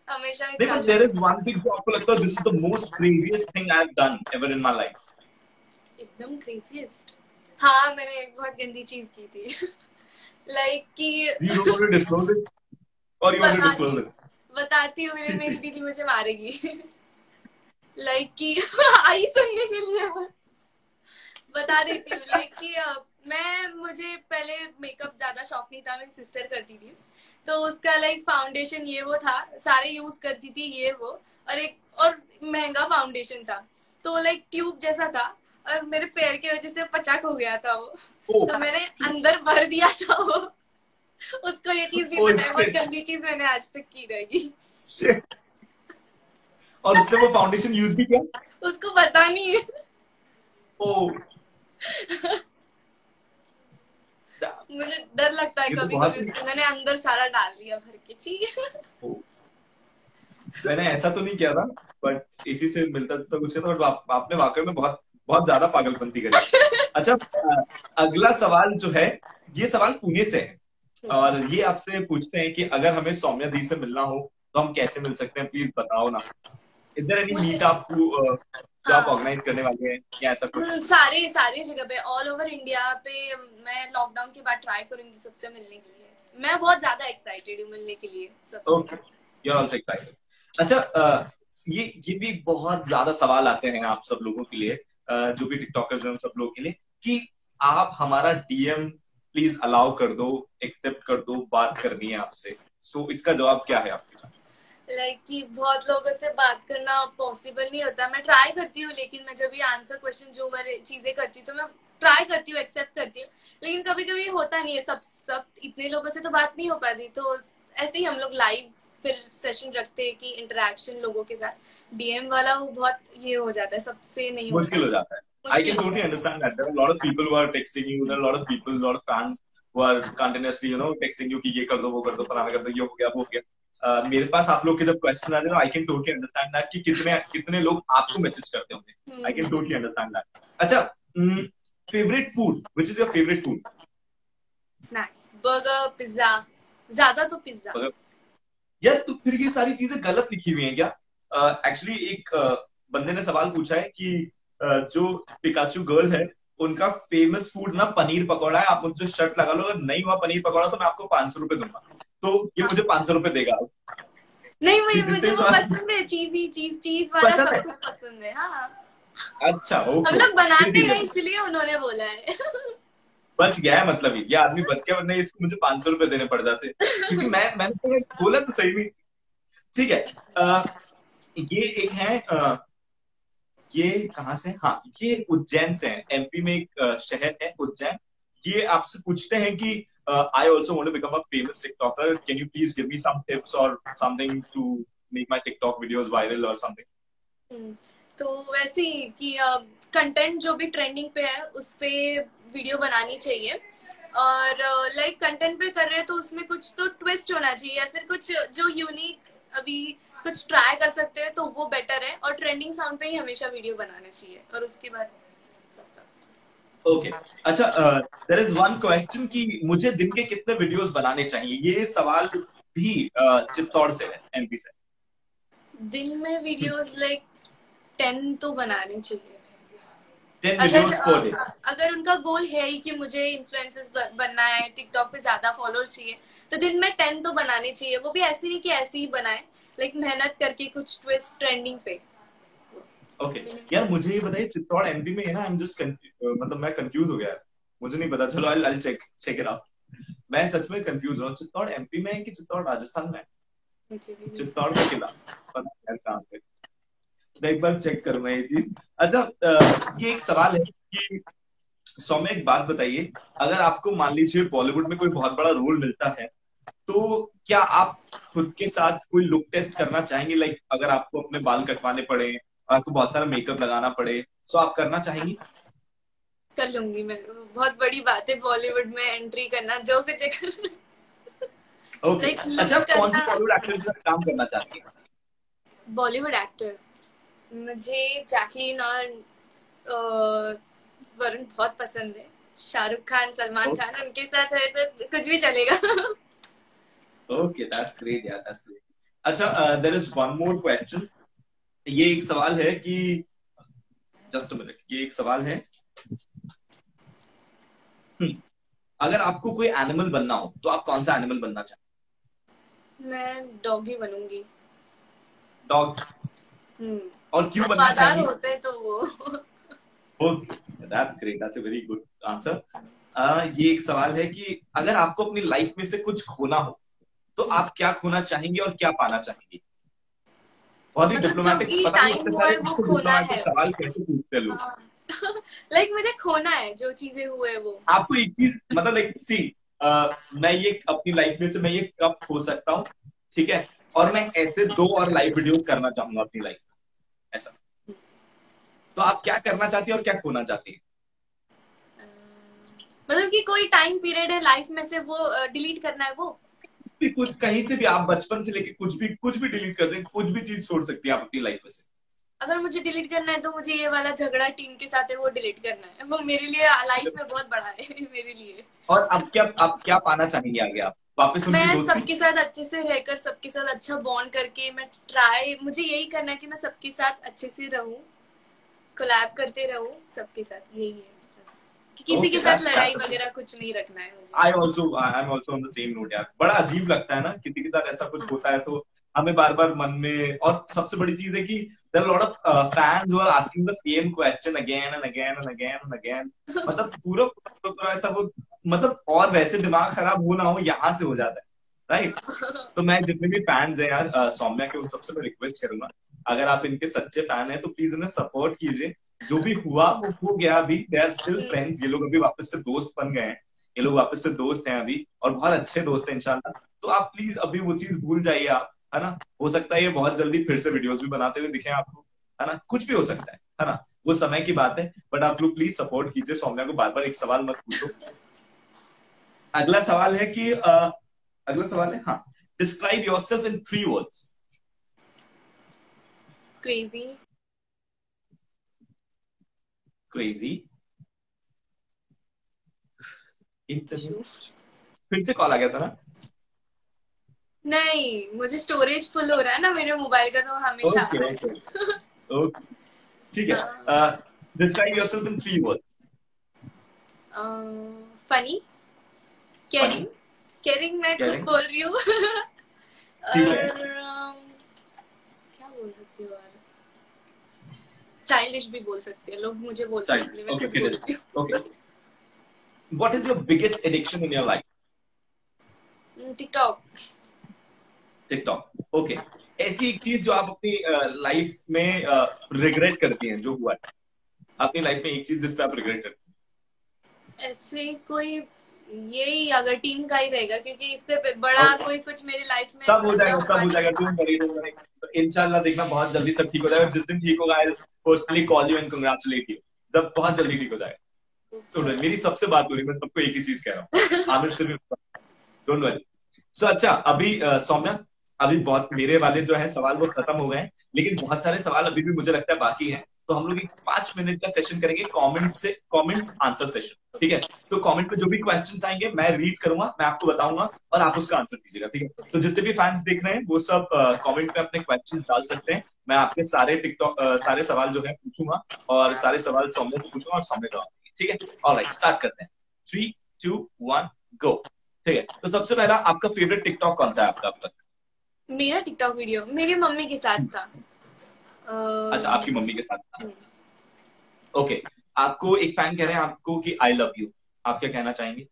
हमेशा नहीं but there is one thing जो आपको लगता है this is the most craziest thing I have done ever in my life एकदम क्रेजीएस्ट हाँ मैंने एक बहुत गंदी चीज़ की थी। [laughs] लाइक कि you don't want to disclose it और you want to disclose it बताती हूँ मेरी [laughs] मेरी दीदी मुझे मारेगी। [laughs] लाइक कि [laughs] आई सुनने के लिए बता देती हूँ लाइक कि मैं मुझे पहले मेकअप ज़्यादा शौक नहीं था मेरी सिस्टर करती थी। तो उसका लाइक फाउंडेशन ये वो था सारे यूज़ करती थी ये वो और एक और महँगा फाउंडेशन था। तो लाइक ट्यूब जैसा था और मेरे पैर की वजह से पचाक हो गया था वो। तो मैंने अंदर भर दिया था वो। उसको ये चीज़ भी Oh, पता है गंदी चीज़ मैंने आज तक की रहेगी। और उसने वो फाउंडेशन यूज़ भी किया? उसको पता नहीं है। ओह मुझे डर लगता है तो कभी कभी उससे मैंने अंदर सारा डाल लिया भर के छी मैंने ऐसा तो नहीं किया था बट इसी से मिलता जुलता कुछ था बट आप, आपने वाकई में बहुत बहुत ज़्यादा पागलपंती करी। [laughs] अच्छा अगला सवाल जो है ये सवाल पुणे से है। और ये आपसे पूछते हैं कि अगर हमें सौम्या दी से मिलना हो तो हम कैसे मिल सकते हैं? प्लीज़ बताओ ना। देयर एनी मीट आप जो आप हाँ। ऑर्गेनाइज करने वाले हैं या ऐसा कुछ? हम्म, सारे सारे जगह पे ऑल ओवर इंडिया पे मैं लॉकडाउन के बाद ट्राई करूँगी सबसे मिलने के लिए। मैं बहुत ज़्यादा एक्साइटेड हूँ मिलने के लिए okay you are also excited अच्छा ये ये भी बहुत ज़्यादा सवाल आते हैं आप सब लोगों के लिए जो भी टिकटॉकर्स हैं उन सब लोगों के लिए कि आप हमारा डीएम प्लीज़ अलाउ कर दो एक्सेप्ट कर दो बात करनी है आपसे। सो so, इसका जवाब क्या है आपके पास? लाइक like, कि बहुत लोगों से बात करना पॉसिबल नहीं होता। मैं ट्राई करती हूँ लेकिन मैं जब भी आंसर क्वेश्चन जो वाले चीज़ें करती हूँ तो मैं ट्राई करती हूँ एक्सेप्ट करती हूँ। लेकिन कभी कभी होता नहीं है सब सब इतने लोगों से तो बात नहीं हो पाती। तो ऐसे ही हम लोग लाइव फिर सेशन रखते हैं कि इंटरेक्शन लोगों के साथ। डीएम वाला वो बहुत ये हो जाता है सबसे नहीं मुश्किल हो जाता है। I can totally understand that. There are a lot of people who are texting you. There are a lot of people, a lot of fans who are continuously, you know, texting you कि ये कर दो, वो कर दो, फलाना कर दो, ये हो गया, वो हो गया. Uh, मेरे पास आप लोग के जब क्वेश्चन आते हैं I can totally understand that कि कितने कितने लोग आपको मैसेज करते होंगे। I can totally understand that अच्छा favourite food which is your favourite food snacks burger pizza ज़्यादा तो पिज्जा यार तो फिर ये सारी चीज़ें गलत लिखी हुई हैं क्या? एक्चुअली uh, एक uh, बंदे ने सवाल पूछा है कि जो पिकाचू गर्ल है उनका फ़ेमस फ़ूड ना पनीर पकौड़ा है। आप मुझे शर्ट लगा लो अगर नहीं हुआ पनीर पकौड़ा तो मैं आपको पाँच सौ रुपए दूँगा। तो ये मुझे पाँच सौ रुपए देगा। नहीं मुझे मुझे वो पसंद है चीजी चीज़ चीज़ वाला सब कुछ पसंद है हाँ। अच्छा ओके हम लोग बनाते हैं। इसलिए उन्होंने बोला है। बच गया है मतलब ये आदमी बच गया वरना इसको मुझे पाँच सौ रुपए देने पड़ जाते। क्योंकि मैं मैंने तो बोला तो सही नहीं ठीक है आ, ये एक है आ, ये कहाँ से हाँ? ये उज्जैन से है। एमपी में एक शहर है उज्जैन। ये आपसे पूछते हैं कि I also want to become a famous TikToker can you please give me some tips और something to make my TikTok videos viral और समथिंग तो वैसे ही कि कंटेंट uh, जो भी ट्रेंडिंग पे है उस पे वीडियो बनानी चाहिए। और लाइक uh, कंटेंट पे कर रहे हैं तो उसमें कुछ तो ट्विस्ट होना चाहिए या फिर कुछ जो यूनिक अभी कुछ ट्राई कर सकते हैं तो वो बेटर है और ट्रेंडिंग साउंड पे ही हमेशा वीडियो बनाना चाहिए। और उसके बाद ओके okay. अच्छा देर इज़ वन क्वेश्चन कि मुझे दिन के कितने वीडियोस बनाने चाहिए? ये सवाल भी uh, चित्तौड़ से है एमपी से। दिन में वीडियोस लाइक टेन तो बनाने चाहिए। अगर अगर उनका गोल है ही कि मुझे इन्फ्लुएंसर्स बनना है टिकटॉक पे ज़्यादा फॉलोअर्स चाहिए तो दिन में टेन तो बनाने चाहिए। वो भी ऐसे नहीं कि ऐसे ही बनाए। लाइक मेहनत करके कुछ ट्विस्ट ट्रेंडिंग पे। Okay okay. यार मुझे ये बताइए चित्तौड़ एमपी में है ना? आई एम जस्ट मतलब मैं कंफ्यूज हो गया मुझे नहीं पता। चलो I I check check it out मैं सच में कंफ्यूज हूँ। चित्तौड़ एमपी में है कि चित्तौड़ राजस्थान में है? चित्तौड़ का किला। पता कहाँ पे मैं एक बार चेक करूँगा ये चीज़। अच्छा ये एक सवाल है कि सौम्य एक बात बताइए। अगर आपको मान लीजिए बॉलीवुड में कोई बहुत बड़ा रोल मिलता है तो क्या आप खुद के साथ कोई लुक टेस्ट करना चाहेंगे? लाइक अगर आपको अपने बाल कटवाने पड़े आपको बहुत सारा मेकअप लगाना पड़े तो आप करना चाहेंगी? कर लूँगी मैं। बहुत बड़ी बात है बॉलीवुड में एंट्री करना जो कुछ अच्छा कौन सी बॉलीवुड एक्टर के साथ काम करना चाहती हैं? बॉलीवुड एक्टर मुझे जैकलीन और वरुण बहुत पसंद है। शाहरुख खान सलमान खान उनके साथ है तो कुछ भी चलेगा। [laughs] ओके दैट्स ग्रेट यार दैट्स ग्रेट अच्छा there is one more question ये एक सवाल है कि जस्ट मिनट ये एक सवाल है। हम्म, अगर आपको कोई एनिमल बनना हो तो आप कौन सा एनिमल बनना चाहते मैं डॉगी बनूँगी। डॉग हम्म। और क्यों बनना चाहिए? होते तो वो। Okay that's great that's a very good answer ये एक सवाल है कि अगर आपको अपनी लाइफ में से कुछ खोना हो तो आप क्या खोना चाहेंगे और क्या पाना चाहेंगे? बहुत ही डिप्लोमेटिक मतलब पता नहीं [laughs] है सवाल कैसे पूछते लोग? [laughs] लाइक मुझे खोना है जो चीज़ें हुए वो। आपको एक चीज़ मतलब लाइक सी मैं ये अपनी लाइफ में से मैं ये कब खो सकता हूँ ठीक है? और मैं ऐसे दो और लाइव वीडियोस करना चाहूँगा अपनी लाइफ में ऐसा। तो आप क्या करना चाहती है और क्या खोना चाहती है? मतलब कि कोई टाइम पीरियड है लाइफ में से वो डिलीट करना है वो? भी कुछ कहीं से भी आप बचपन से लेके कुछ भी कुछ भी डिलीट कर सकते कुछ भी चीज़ छोड़ सकती है आप अपनी लाइफ में से। अगर मुझे डिलीट करना है तो मुझे ये वाला झगड़ा टीम के साथ है वो डिलीट करना है। वो मेरे लिए लाइफ में बहुत बड़ा है [laughs] मेरे लिए। और अब क्या आप क्या पाना चाहेंगे आगे आप? वापस मैं सबके साथ अच्छे से रहकर सबके साथ अच्छा बॉन्ड करके मैं ट्राई मुझे यही करना है कि मैं सबके साथ अच्छे से रहूँ कोलैब करते रहूँ सबके साथ यही है। किसी के साथ लड़ाई वगैरह कुछ नहीं रखना है I also I am also on the same note यार। बड़ा अजीब लगता है ना किसी के साथ ऐसा कुछ होता है तो हमें बार बार मन में और सबसे बड़ी चीज़ है कि there lot of fans are asking the same question again and again and again and again मतलब पूरा पूरा ऐसा वो मतलब और वैसे दिमाग खराब हो ना हो यहाँ से हो जाता है। राइट [laughs] तो मैं जितने भी फैंस हैं यार सौम्या के उन सबसे मैं रिक्वेस्ट करूँगा। अगर आप इनके सच्चे फ़ैन हैं तो प्लीज़ इन्हें सपोर्ट कीजिए। जो भी हुआ वो हो गया अभी। दे आर स्टिल फ्रेंड्स ये लोग अभी वापस से दोस्त बन गए हैं। ये लोग वापस से दोस्त हैं अभी और बहुत अच्छे दोस्त हैं इंशाल्लाह। तो आप प्लीज़ अभी वो चीज़ भूल जाइए आप है ना? हो सकता है ये बहुत जल्दी फिर से वीडियोस भी बनाते हुए दिखे आपको है ना? कुछ भी हो सकता है है ना? वो समय की बात है बट आप लोग प्लीज़ सपोर्ट कीजिए। सौम्या को बार बार एक सवाल मत पूछो। अगला सवाल है कि uh, अगला सवाल है हाँ। Describe yourself in three words crazy crazy फिर से कॉल आ गया था ना? नहीं मुझे स्टोरेज फुल हो रहा है ना मेरे मोबाइल का तो हमेशा। ओके ओके ठीक है। Describe yourself in three words funny caring caring मैं खुद बोल रही हूँ। ठीक है um, क्या बोल सकती हूँ यार चाइल्डिश भी बोल सकते हैं लोग मुझे बोलते हैं ओके खुद बोलती हूँ। Okay what is your biggest addiction in your life TikTok TikTok okay ऐसी एक चीज़ जो आप अपनी लाइफ में रिग्रेट करती हैं जो हुआ है? अपनी लाइफ में एक चीज़ जिस पे आप रिग्रेट करती हैं। ऐसे कोई यही अगर टीम का ही रहेगा क्योंकि इससे बड़ा Okay. कोई कुछ मेरी लाइफ में सब हो जाएगा सब हो जाएगा तुम वरी डोंट वरी तो इंशाल्लाह देखना बहुत जल्दी सब ठीक हो जाएगा। जिस दिन ठीक होगा I personally call you and congratulate you जब बहुत जल्दी ठीक हो जाएगा तो मेरी सबसे बात हो रही है, मैं सबको एक ही चीज़ कह रहा हूँ। [laughs] आमिर से भी डोंट वरी सो अच्छा अभी सौम्या अभी बहुत मेरे वाले जो है सवाल वो खत्म हो गए हैं लेकिन बहुत सारे सवाल अभी भी मुझे लगता है बाकी हैं। तो हम लोग एक पाँच मिनट का सेशन करेंगे कमेंट से कमेंट आंसर सेशन ठीक है? तो कमेंट पे जो भी क्वेश्चंस आएँगे, मैं रीड करूँगा, मैं आपको बताऊँगा और आप उसका आंसर दीजिएगा ठीक है? तो जितने भी फैंस देख रहे हैं, वो सब कमेंट पे अपने क्वेश्चंस डाल सकते हैं। मैं आपके सारे टिकटॉक सारे सवाल जो है पूछूँगा और सारे सवाल सौम्य से पूछूँगा और सौम्य जवाब ठीक है? ऑलराइट स्टार्ट करते हैं। थ्री टू वन गो ठीक है? तो सबसे पहला आपका फेवरेट टिकटॉक कौन सा है आपका अब तक? मेरा टिकटॉक वीडियो मेरी मम्मी के साथ था। अच्छा आपकी मम्मी के साथ हम्म। ओके आपको एक फ़ैन कह रहे हैं आपको कि आई लव यू आप क्या कहना चाहेंगे?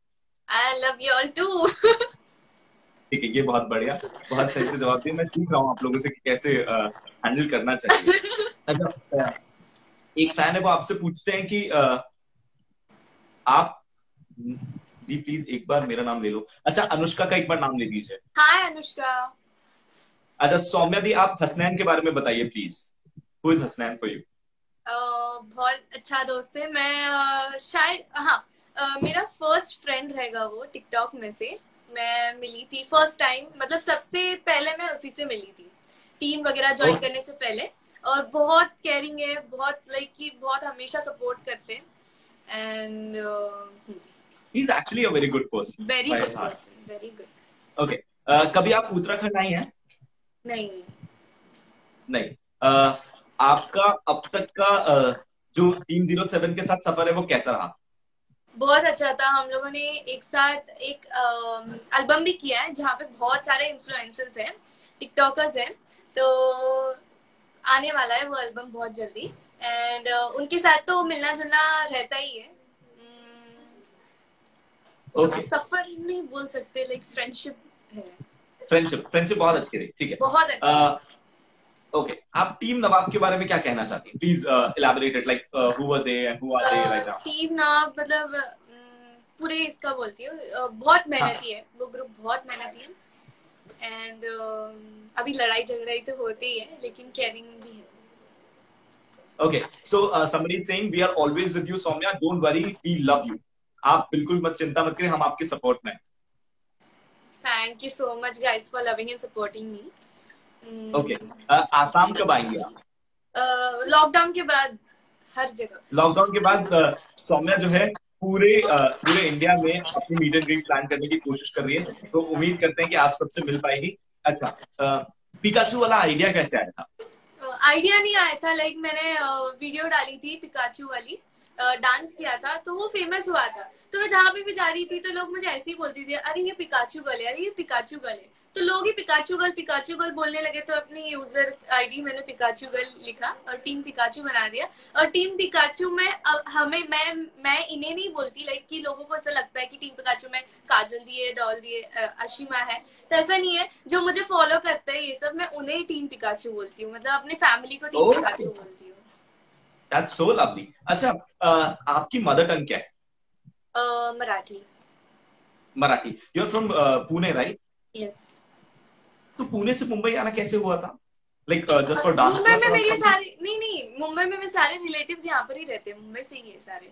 I love you all too ठीक है ये बहुत बढ़िया बहुत सही से जवाब दिया। मैं सीख रहा हूँ आप लोगों से कि कैसे हैंडल करना चाहिए। [laughs] अच्छा एक फ़ैन है वो आपसे पूछते हैं कि अ, आप दी प्लीज़ एक बार मेरा नाम ले लो। अच्छा अनुष्का का एक बार नाम ले लीजिए। हाय अनुष्का। अच्छा सौम्या दी आप हसनैन के बारे में बताइए please is Hasnain for you uh, बहुत अच्छा दोस्त है। मैं शायद हाँ मेरा फ़र्स्ट फ्रेंड रहेगा वो टिकटॉक में से। मैं मिली थी फ़र्स्ट टाइम मतलब सबसे पहले मैं उसी से मिली थी। टीम वगैरह ज्वाइन Oh. करने से पहले। और बहुत केयरिंग है बहुत लाइक कि बहुत हमेशा सपोर्ट करते हैं। And he is actually a very good person very good person very good okay कभी आप उत्तराखंड आई हैं? नहीं। नहीं। आपका अब तक का जो टीम ज़ीरो सेवन के साथ सफ़र है वो कैसा रहा? बहुत अच्छा था। हम लोगों ने एक साथ एक एल्बम भी किया है जहाँ पे बहुत सारे इन्फ्लुएंसर्स हैं टिकटॉकर्स हैं। तो आने वाला है वो एल्बम बहुत जल्दी। एंड उनके साथ तो मिलना जुलना रहता ही है। हम्म, ओके सफ़र नहीं बोल सकते लाइक फ्रेंडशिप है। फ्रेंडशिप फ्रेंडशिप बहुत अच्छी रही ठीक है। बहुत अच्छा। ओके आप टीम नवाब के बारे में क्या कहना चाहती हैं? Please elaborate like who were they and who are they right now team ना मतलब पूरे इसका बोलती हूँ अ, बहुत मेहनती है। वो ग्रुप बहुत मेहनती है। एंड अभी लड़ाई झगड़ाई तो होती ही है लेकिन केयरिंग भी है। Okay so somebody is saying we are always with you Soumya. Don't worry we love you. आप बिल्कुल मत चिंता मत करें हम आपके सपोर्ट में thank you so much guys for loving and supporting me okay Assam कब आएँगे आप? लॉकडाउन के बाद हर जगह। लॉकडाउन के बाद सौम्या जो है पूरे पूरे इंडिया में अपनी मीट एंड ग्रीट प्लान करने की कोशिश कर रही है। तो उम्मीद करते हैं कि आप सबसे मिल पाएगी। अच्छा पिकाचू वाला आइडिया कैसे आया था? आइडिया नहीं आया था लाइक मैंने वीडियो डाली थी पिकाचू वाली। डांस किया था तो वो फ़ेमस हुआ था। तो मैं जहाँ पे भी जा रही थी तो लोग मुझे ऐसे ही बोलती थी अरे ये पिकाचू गले अरे ये पिकाचू गले तो लोग ही पिकाचू गर्ल पिकाचू गर्ल बोलने लगे तो अपनी यूज़र आईडी मैंने पिकाचू गर्ल लिखा और टीम पिकाचू बना दिया। और टीम पिकाचू में अब हमें मैं मैं इन्हें नहीं बोलती लाइक कि लोगों को ऐसा लगता है कि टीम पिकाचू में काजल दिए डॉल दिए अशिमा है। तो ऐसा नहीं है। जो मुझे फॉलो करते हैं ये सब मैं उन्हें टीम पिकाचू बोलती हूँ। मतलब अपनी फैमिली को टीम पिकाचू बोलती हूँ। That's so lovely. अच्छा uh, आपकी मदर टंग क्या है? Marathi. Marathi. You are from Pune right yes तो पुणे से मुंबई आना कैसे हुआ था? Like just for dance Mumbai में मेरे सारे नहीं नहीं मुंबई में मेरे सारे रिलेटिव्स यहाँ पर ही रहते हैं। मुंबई से ही है सारे।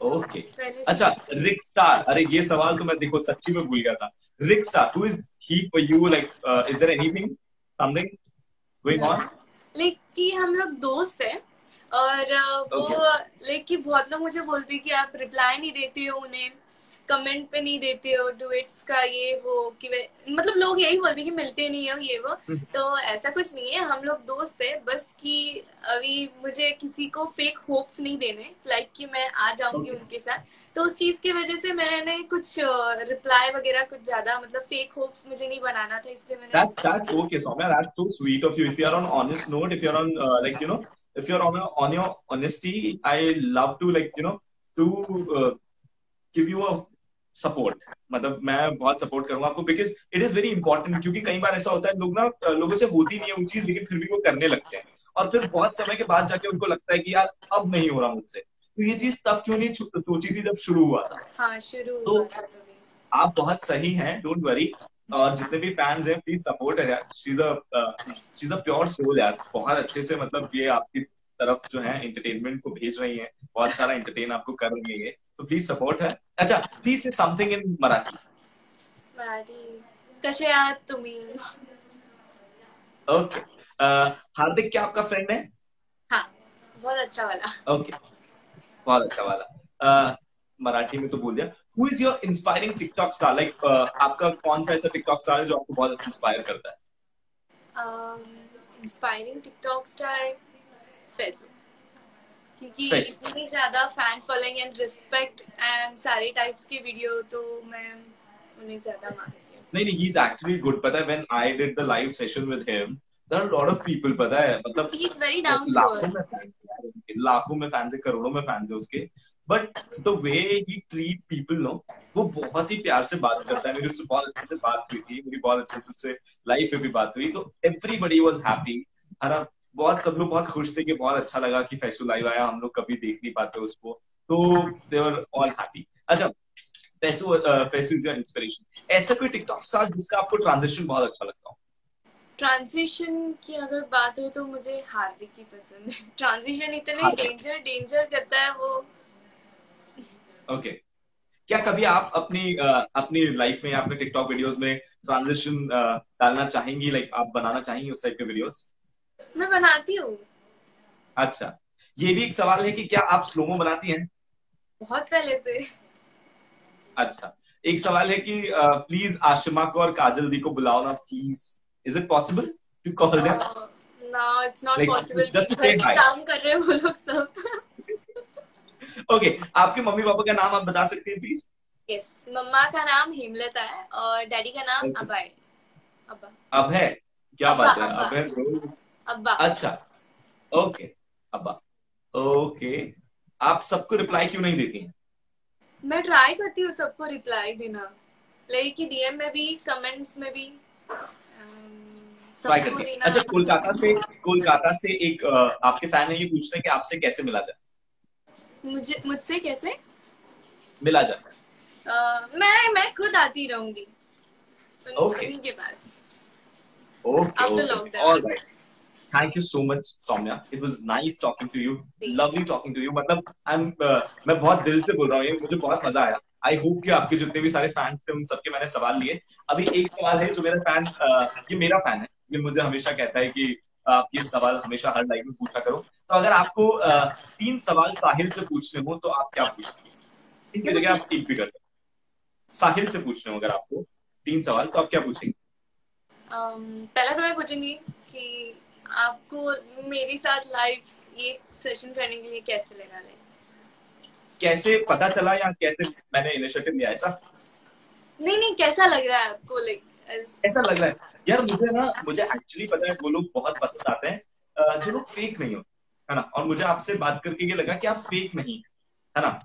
ओके अच्छा रिक स्टार अरे ये सवाल तो मैं देखो सच्ची में भूल गया था। Rick star who is he for you like is there anything something going on like कि हम लोग दोस्त हैं और वो लाइक कि बहुत लोग मुझे बोलते हैं कि आप रिप्लाई नहीं देते हो उन्हें। कमेंट पे नहीं देते हो डुएट्स का ये वो कि मतलब लोग यही बोलते हैं कि मिलते नहीं हो ये वो हम्म। तो ऐसा कुछ नहीं है हम लोग दोस्त है बस कि अभी मुझे किसी को फेक होप्स नहीं देने लाइक कि मैं आ जाऊँगी okay. उनके साथ तो उस चीज़ की वजह से मैंने कुछ रिप्लाई वगैरह कुछ ज़्यादा मतलब फेक होप्स मुझे नहीं बनाना था इसलिए मैंने that's okay Soumya that's so sweet of you if you are on honest note if you are on uh, like you know if you are on on your honesty I love to like you know to uh, give you a support मतलब मैं बहुत सपोर्ट करूँगा आपको because it is very important क्योंकि कई बार ऐसा होता है लोग ना लोगों से होती नहीं है वो चीज़ लेकिन फिर भी वो करने लगते हैं। और फिर बहुत समय के बाद जाके उनको लगता है कि यार अब नहीं हो रहा मुझसे। तो ये चीज़ तब क्यों नहीं सोची थी जब शुरू हुआ था? हाँ, शुरू तो आप बहुत सही हैं डोंट वरी और जितने भी फैंस हैं प्लीज़ सपोर्ट है यार। शीज अ प्योर सोल यार। बहुत अच्छे से मतलब ये आपकी तरफ़ जो है एंटरटेनमेंट को भेज रही है। बहुत सारा एंटरटेन आपको कर रही है तो प्लीज़ सपोर्ट है। अच्छा प्लीज़ से समथिंग इन मराठी मराठी कसे आहात तुम्ही? ओके हार्दिक क्या आपका फ्रेंड है? हाँ बहुत अच्छा वाला. Okay okay. बहुत अच्छा वाला. Uh, मराठी में तो बोल दिया. Who is your inspiring TikTok star like आपका कौन सा ऐसा टिकटॉक स्टार है जो आपको बहुत इंस्पायर करता है? इंस्पायरिंग टिकटॉक स्टार फैजल क्योंकि इतनी ज़्यादा fan following and respect and सारे टाइप्स के वीडियो तो मैं उन्हें ज़्यादा मानती हूँ। नहीं नहीं ही इज़ एक्चुअली गुड पता है when I did the live session with him there are lot of people पता है मतलब he is very down to earth लाखों में फैंस है करोड़ों में फैंस है उसके। But the way he treat people no वो बहुत ही प्यार से बात करता है। मेरी उससे बहुत अच्छे से बात हुई थी मेरी बहुत अच्छे से उससे लाइफ में भी बात हुई। तो एवरीबडी वाज हैप्पी हर बहुत सब लोग बहुत खुश थे कि बहुत अच्छा लगा कि फैसू लाइव आया हम लोग कभी देख नहीं पाते उसको। तो दे वर ऑल हैप्पी अच्छा पैसू पैसू इज़ इंस्पिरेशन ऐसा कोई टिकटॉक स्टार जिसका आपको ट्रांजिशन बहुत अच्छा लगता हो? ट्रांजिशन की अगर बात हो तो मुझे हार्दिक ही पसंद है। ट्रांजिशन इतने डेंजर डेंजर करता है वो। Okay okay. क्या कभी आप अपनी अपनी लाइफ में अपने टिकटॉक वीडियोस में ट्रांजिशन डालना चाहेंगी? लाइक आप बनाना चाहेंगी उस टाइप के वीडियोस मैं बनाती हूँ। अच्छा। ये भी एक सवाल है कि क्या आप स्लोमो बनाती हैं? बहुत पहले से। अच्छा। एक सवाल है कि प्लीज़ आशिमा को और काजल दी को बुलाओ ना please is it possible to call them no it's not possible काम कर रहे हैं वो लोग सब। ओके okay, आपके मम्मी पापा का नाम आप बता सकते हैं प्लीज़ यस मम्मा का नाम हेमलता है और डैडी का नाम okay. अभय। है क्या बात है। है अब्बा। अच्छा। ओके। अब्बा। ओके। आप सबको रिप्लाई क्यों नहीं देती हैं? मैं ट्राई करती हूँ सबको रिप्लाई देना। लाइक कि डीएम में भी कमेंट्स में भी। ट्राई करती अच्छा कोलकाता से कोलकाता से एक आपके फ़ैन है ये पूछते हैं कि आपसे कैसे मिला जाए? मुझे मुझसे कैसे? मिला जाए। uh, मैं मैं खुद आती रहूँगी। Okay okay. के पास। Okay okay alright thank you so much Saumya it was nice talking to you lovely talking to you मतलब आई एम मैं बहुत दिल से बोल रहा हूँ मुझे बहुत मज़ा आया। आई होप कि आपके जितने भी सारे फैंस थे उन सबके मैंने सवाल लिए। अभी एक सवाल है जो मेरा फ़ैन ये मेरा फ़ैन है ये मुझे हमेशा कहता है कि आप ये सवाल हमेशा हर लाइव में पूछा करो। तो अगर आपको तीन सवाल साहिल से पूछने हो तो आप क्या पूछेंगे? इनकी जगह आप एक भी कर सकते साहिल से पूछने हो अगर आपको तीन सवाल तो आप क्या पूछेंगे? Um, पहला तो मैं पूछूँगी कि आपको मेरे साथ लाइव ये सेशन करने के लिए कैसे लगा ले कैसे पता चला या कैसे मैंने इनिशिएटिव लिया ऐसा? नहीं नहीं कैसा लग रहा है आपको लाइक ऐसा लग रहा है। यार मुझे ना मुझे एक्चुअली पता है वो लोग बहुत पसंद आते हैं। जो लोग फेक नहीं होते है ना? और मुझे आपसे बात करके ये लगा कि आप फेक नहीं है ना?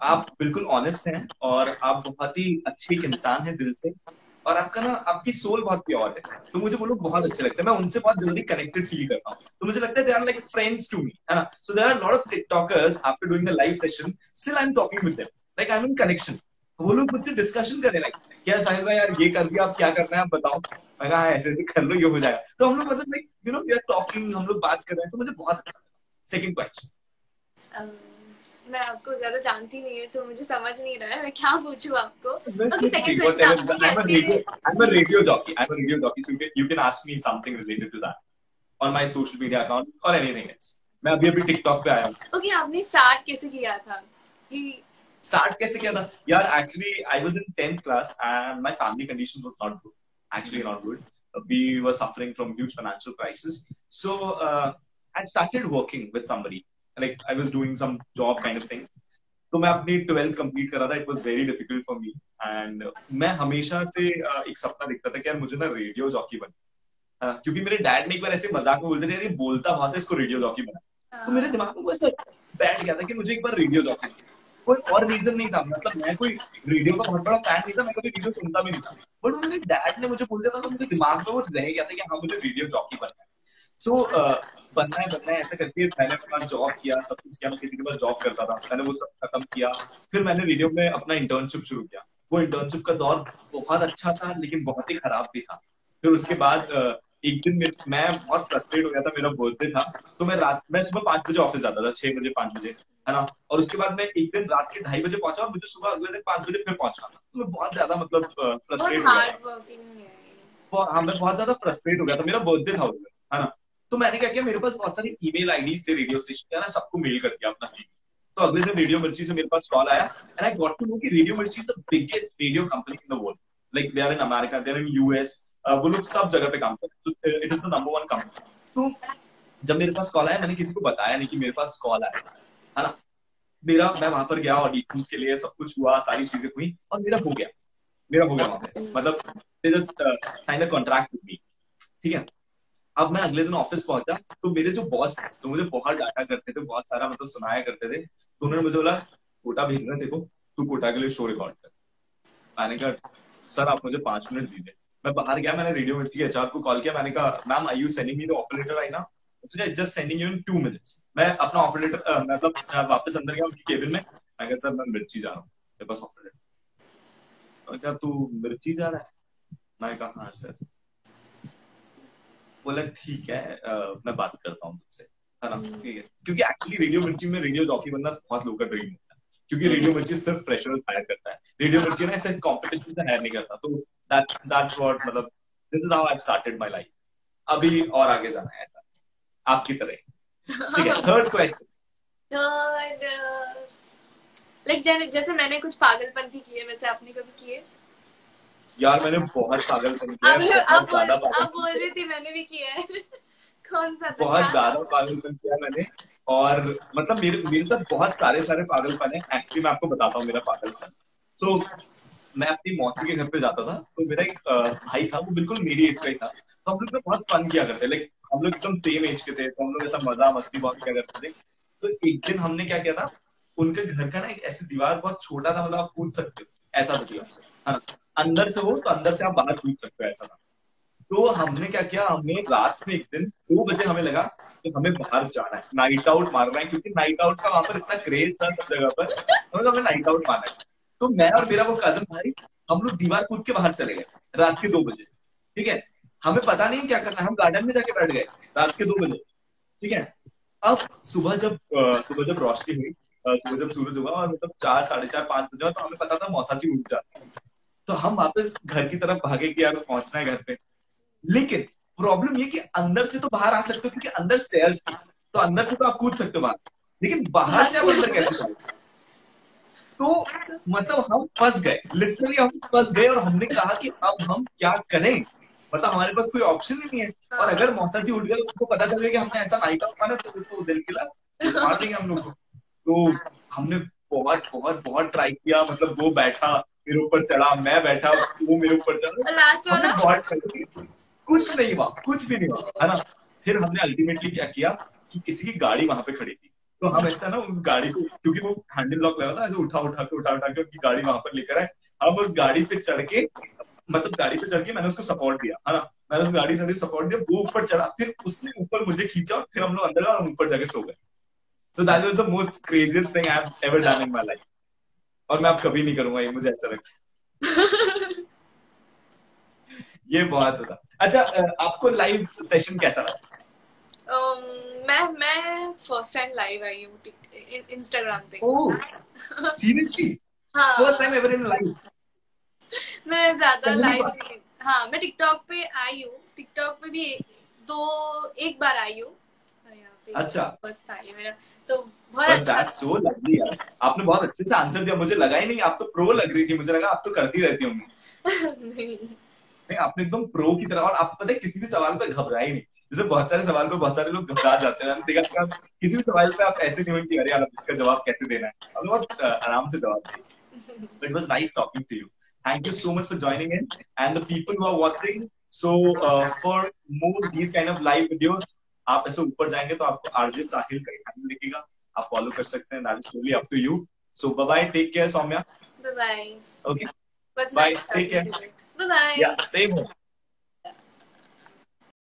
आप बिल्कुल ऑनेस्ट हैं और आप बहुत ही अच्छे इंसान हैं दिल से। और आपका ना आपकी सोल बहुत प्योर है। तो मुझे वो लोग बहुत अच्छे लगते हैं। मैं उनसे बहुत जल्दी कनेक्टेड फील करता हूँ। तो मुझे लगता है they are like friends to me है ना? So there are lot of TikTokers after doing the live session still I am talking with them like I am in connection वो लोग मुझसे डिस्कशन करें लाइक क्या साहिल भाई यार ये कर दिया आप क्या करना है आप बताओ। मैं कहा हाँ, ऐसे ऐसे कर लो ये हो जाएगा। तो हम लोग मतलब like you know we are talking हम लोग बात कर रहे हैं तो मुझे बहुत अच्छा सेकंड क्वेश्चन मैं आपको ज़्यादा जानती नहीं है तो मुझे समझ नहीं रहा है मैं क्या पूछूँ आपको okay second question I'm a I'm a radio jockey I'm a radio jockey so you can, you can ask me something related to that on my social media account or anything else मैं अभी अभी टिकटॉक पे आया हूँ ओके okay, आपने स्टार्ट कैसे किया था कि स्टार्ट कैसे किया था यार actually I was in 10th class and my family condition was not good actually not good we were suffering from huge financial crisis so uh, i started working with somebody like I was doing some job kind of thing. तो मैं अपनी ट्वेल्थ कंप्लीट करा था. It was very difficult for me and मैं हमेशा से एक सपना देखता था कि यार मुझे ना रेडियो जॉकी बना। क्योंकि मेरे डैड ने एक बार ऐसे मज़ाक में बोलते थे यार बोलता बहुत है इसको रेडियो जॉकी बना। तो मेरे दिमाग में वो ऐसा बैठ गया था कि मुझे एक बार रेडियो जॉकी कोई और रीजन नहीं था। मतलब मैं कोई रेडियो का बहुत बड़ा फ़ैन नहीं था मैं कभी रेडियो सुनता भी नहीं था। बट मेरे डैड ने मुझे बोल दिया था तो मेरे दिमाग में वो रह गया था कि हाँ मुझे रेडियो जॉकी बनना है। सो uh, बनना है बनना है ऐसा करके मैंने अपना जॉब किया सब कुछ किया मैं किसी के पास जॉब करता था। मैंने वो सब खत्म किया फिर मैंने वीडियो में अपना इंटर्नशिप शुरू किया। वो इंटर्नशिप का दौर बहुत अच्छा था लेकिन बहुत ही खराब भी था। फिर उसके बाद एक दिन मैं बहुत फ्रस्ट्रेट हो गया था मेरा बर्थडे था। तो मैं रात मैं सुबह पाँच बजे ऑफ़िस जाता था छह बजे पाँच बजे है ना? और उसके बाद मैं एक दिन रात के ढाई बजे पहुँचा और मुझे सुबह अगले दिन पाँच बजे फिर पहुँचा। तो मैं बहुत ज़्यादा मतलब फ्रस्ट्रेट हो गया। हाँ मैं बहुत ज़्यादा फ्रस्ट्रेट हो गया था। मेरा बर्थडे था उस है ना? तो मैंने क्या किया मेरे पास बहुत सारी ईमेल आईडीज थे रेडियो स्टेशन का ना? सबको मेल कर दिया अपना सीवी तो अगले दिन रेडियो मिर्ची से मेरे पास कॉल आया and I got to know कि radio Mirchi is the biggest radio company in the world like they are in America they are in US वो लोग सब जगह पे काम करते हैं। It is the number one company तो जब मेरे पास कॉल आया, मैंने किसी को बताया नहीं कि मेरे पास कॉल आया। है ना? मेरा, मैं वहाँ पर गया ऑडिशन के लिए सब कुछ हुआ, सारी चीज़ें हुई, और मेरा हो गया। मेरा हो गया वहाँ पे। मतलब कॉन्ट्रैक्ट विद मी ठीक है? अब मैं अगले दिन ऑफ़िस पहुँचा तो मेरे जो बॉस थे तो मुझे बहुत डाटा करते थे, बहुत सारा मतलब सुनाया करते थे तो उन्होंने मुझे बोला, कोटा भेजना देखो तू कोटा के लिए शो रिकॉर्ड कर। मैंने कहा, सर, आप मुझे पाँच मिनट दीजिए। मैं बाहर गया, मैंने रेडियो मिर्ची के एचआर को कॉल किया, मैंने कहा ma'am I you sending me the offer letter I ना just sending you in two minutes मैं अपना ऑफ़र लेटर मतलब वापस अंदर गया उनकी केबिन में मैं कहा, सर, मैं मिर्ची जा रहा हूँ, मेरे पास ऑफ़र लेटर क्या तू मिर्ची जा रहा है? मैं कहा हाँ सर। बोला ठीक है आ, मैं बात करता हूँ तुझसे है ना? हम्म। क्योंकि एक्चुअली रेडियो मिर्ची में रेडियो जॉकी बनना बहुत लोग का ड्रीम होता है। क्योंकि रेडियो मिर्ची सिर्फ़ फ्रेशर्स हायर करता है। रेडियो मिर्ची ना ऐसे कॉम्पिटिशन से हायर नहीं करता। तो दैट दैट्स व्हाट मतलब this is how I started my life अभी और आगे जाना है ऐसा। आपकी तरह। ठीक है थर्ड क्वेश्चन थर्ड लाइक जैसे मैंने कुछ पागलपंथी किए वैसे आपने कभी किए? यार मैंने बहुत पागल पागलपन किया आप बोल रही थी मैंने भी किया है। [laughs] कौन सा बहुत ज़्यादा पागल पागलपन किया मैंने। और मतलब मेरे मेरे साथ बहुत सारे सारे पागलपन है। एक्चुअली मैं आपको बताता हूँ मेरा पागलपन। तो मैं अपनी मौसी के घर पे जाता था। तो मेरा एक भाई था वो बिल्कुल मेरी एज का ही था। तो हम लोग बहुत फन किया करते लाइक हम लोग एकदम सेम एज के थे। तो हम लोग ऐसा मज़ा मस्ती बहुत किया करते थे। तो एक दिन हमने क्या किया था? उनके घर का ना एक ऐसी दीवार बहुत छोटा था मतलब आप कूद सकते हो। ऐसा बतिया है। ना अंदर से हो तो अंदर से आप बाहर कूद सकते हो, ऐसा था। तो हमने क्या किया, हमने रात में एक दिन दो बजे हमें लगा कि हमें बाहर जाना है नाइट आउट मारना है, क्योंकि नाइट आउट का वहाँ पर इतना क्रेज था सब जगह पर तो हमें नाइट आउट मारना है। तो मैं और मेरा वो कज़न भाई, हम लोग दीवार कूद के बाहर चले गए, रात के दो बजे, ठीक है? हमें पता नहीं क्या करना है, हम गार्डन में जाके बैठ गए, रात के दो बजे, ठीक है? अब सुबह जब सुबह जब रोशनी हुई सुबह जब सूरज हुआ और मतलब चार, साढ़े चार, पाँच बजे तो हमें पता था मौसा जी उठ जाती तो हम वापस घर की तरफ़ भागे कि यार पहुँचना है घर पे। लेकिन प्रॉब्लम ये कि अंदर से तो बाहर आ सकते हो क्योंकि अंदर स्टेयर्स तो अंदर से तो आप कूद सकते हो बाहर। लेकिन बाहर से आप अंदर कैसे जाओ तो मतलब हम फंस गए। लिटरली हम फंस गए और हमने कहा कि अब हम क्या करें? मतलब हमारे पास कोई ऑप्शन ही नहीं है। और अगर मौसा जी उठ गए तो पता चल गया कि हमने ऐसा नाइट माना तो, तो दिल के लाश मार देंगे हम लोग। को तो हमने बहुत बहुत बहुत ट्राई किया मतलब वो बैठा। मेरे ऊपर चढ़ा मैं बैठा वो मेरे ऊपर चढ़ा। लास्ट वाला? कुछ नहीं हुआ कुछ भी नहीं हुआ है ना? फिर हमने अल्टीमेटली क्या किया कि किसी की गाड़ी वहाँ पे खड़ी थी। तो हम ऐसा ना उस गाड़ी को क्योंकि वो हैंडल लॉक लगा था ऐसे उठा उठा के उठा उठा के उनकी गाड़ी वहाँ पर लेकर आए। हम उस गाड़ी पे चढ़ के मतलब गाड़ी पे चढ़ के मैंने उसको सपोर्ट दिया है ना? मैंने उस गाड़ी चढ़ के सपोर्ट दिया वो ऊपर चढ़ा फिर उसने ऊपर मुझे खींचा और फिर हम लोग अंदर और ऊपर जाके सो गए। तो that was the most craziest thing I have ever done in my life और मैं अब कभी नहीं करूँगा ये मुझे ऐसा लगता [laughs] ये बहुत होता। अच्छा आपको लाइव सेशन कैसा लगा? Um, मैं मैं फ़र्स्ट टाइम लाइव आई हूँ इंस्टाग्राम पे। Seriously first time ever in live मैं ज़्यादा लाइव हाँ मैं टिकटॉक पे आई हूँ। टिकटॉक पे भी दो एक बार आई हूँ। अच्छा। फ़र्स्ट आई मेरा। तो बहुत अच्छा सो लवली यार। आपने बहुत अच्छे से आंसर दिया। मुझे लगा ही नहीं आप तो प्रो लग रही थी। मुझे लगा आप तो करती रहती होंगी। नहीं। नहीं आपने एकदम प्रो की तरह और आप पता है किसी भी सवाल पे घबराए नहीं। जैसे बहुत सारे सवाल पे बहुत सारे लोग घबरा जाते हैं। देखा कि किसी भी सवाल पे आप ऐसे नहीं हुए कि अरे यार इसका जवाब कैसे देना है? आपने बहुत आराम से जवाब दिया। It was nice talking to you thank you so much for joining in and the people who are watching so for more these kind of live videos आप ऐसे ऊपर जाएँगे तो आपको आरजे साहिल का हैंडल दिखेगा। आप फॉलो कर सकते हैं। That is really up to you so bye bye take care Saumya bye bye okay bye take care bye bye yeah same here.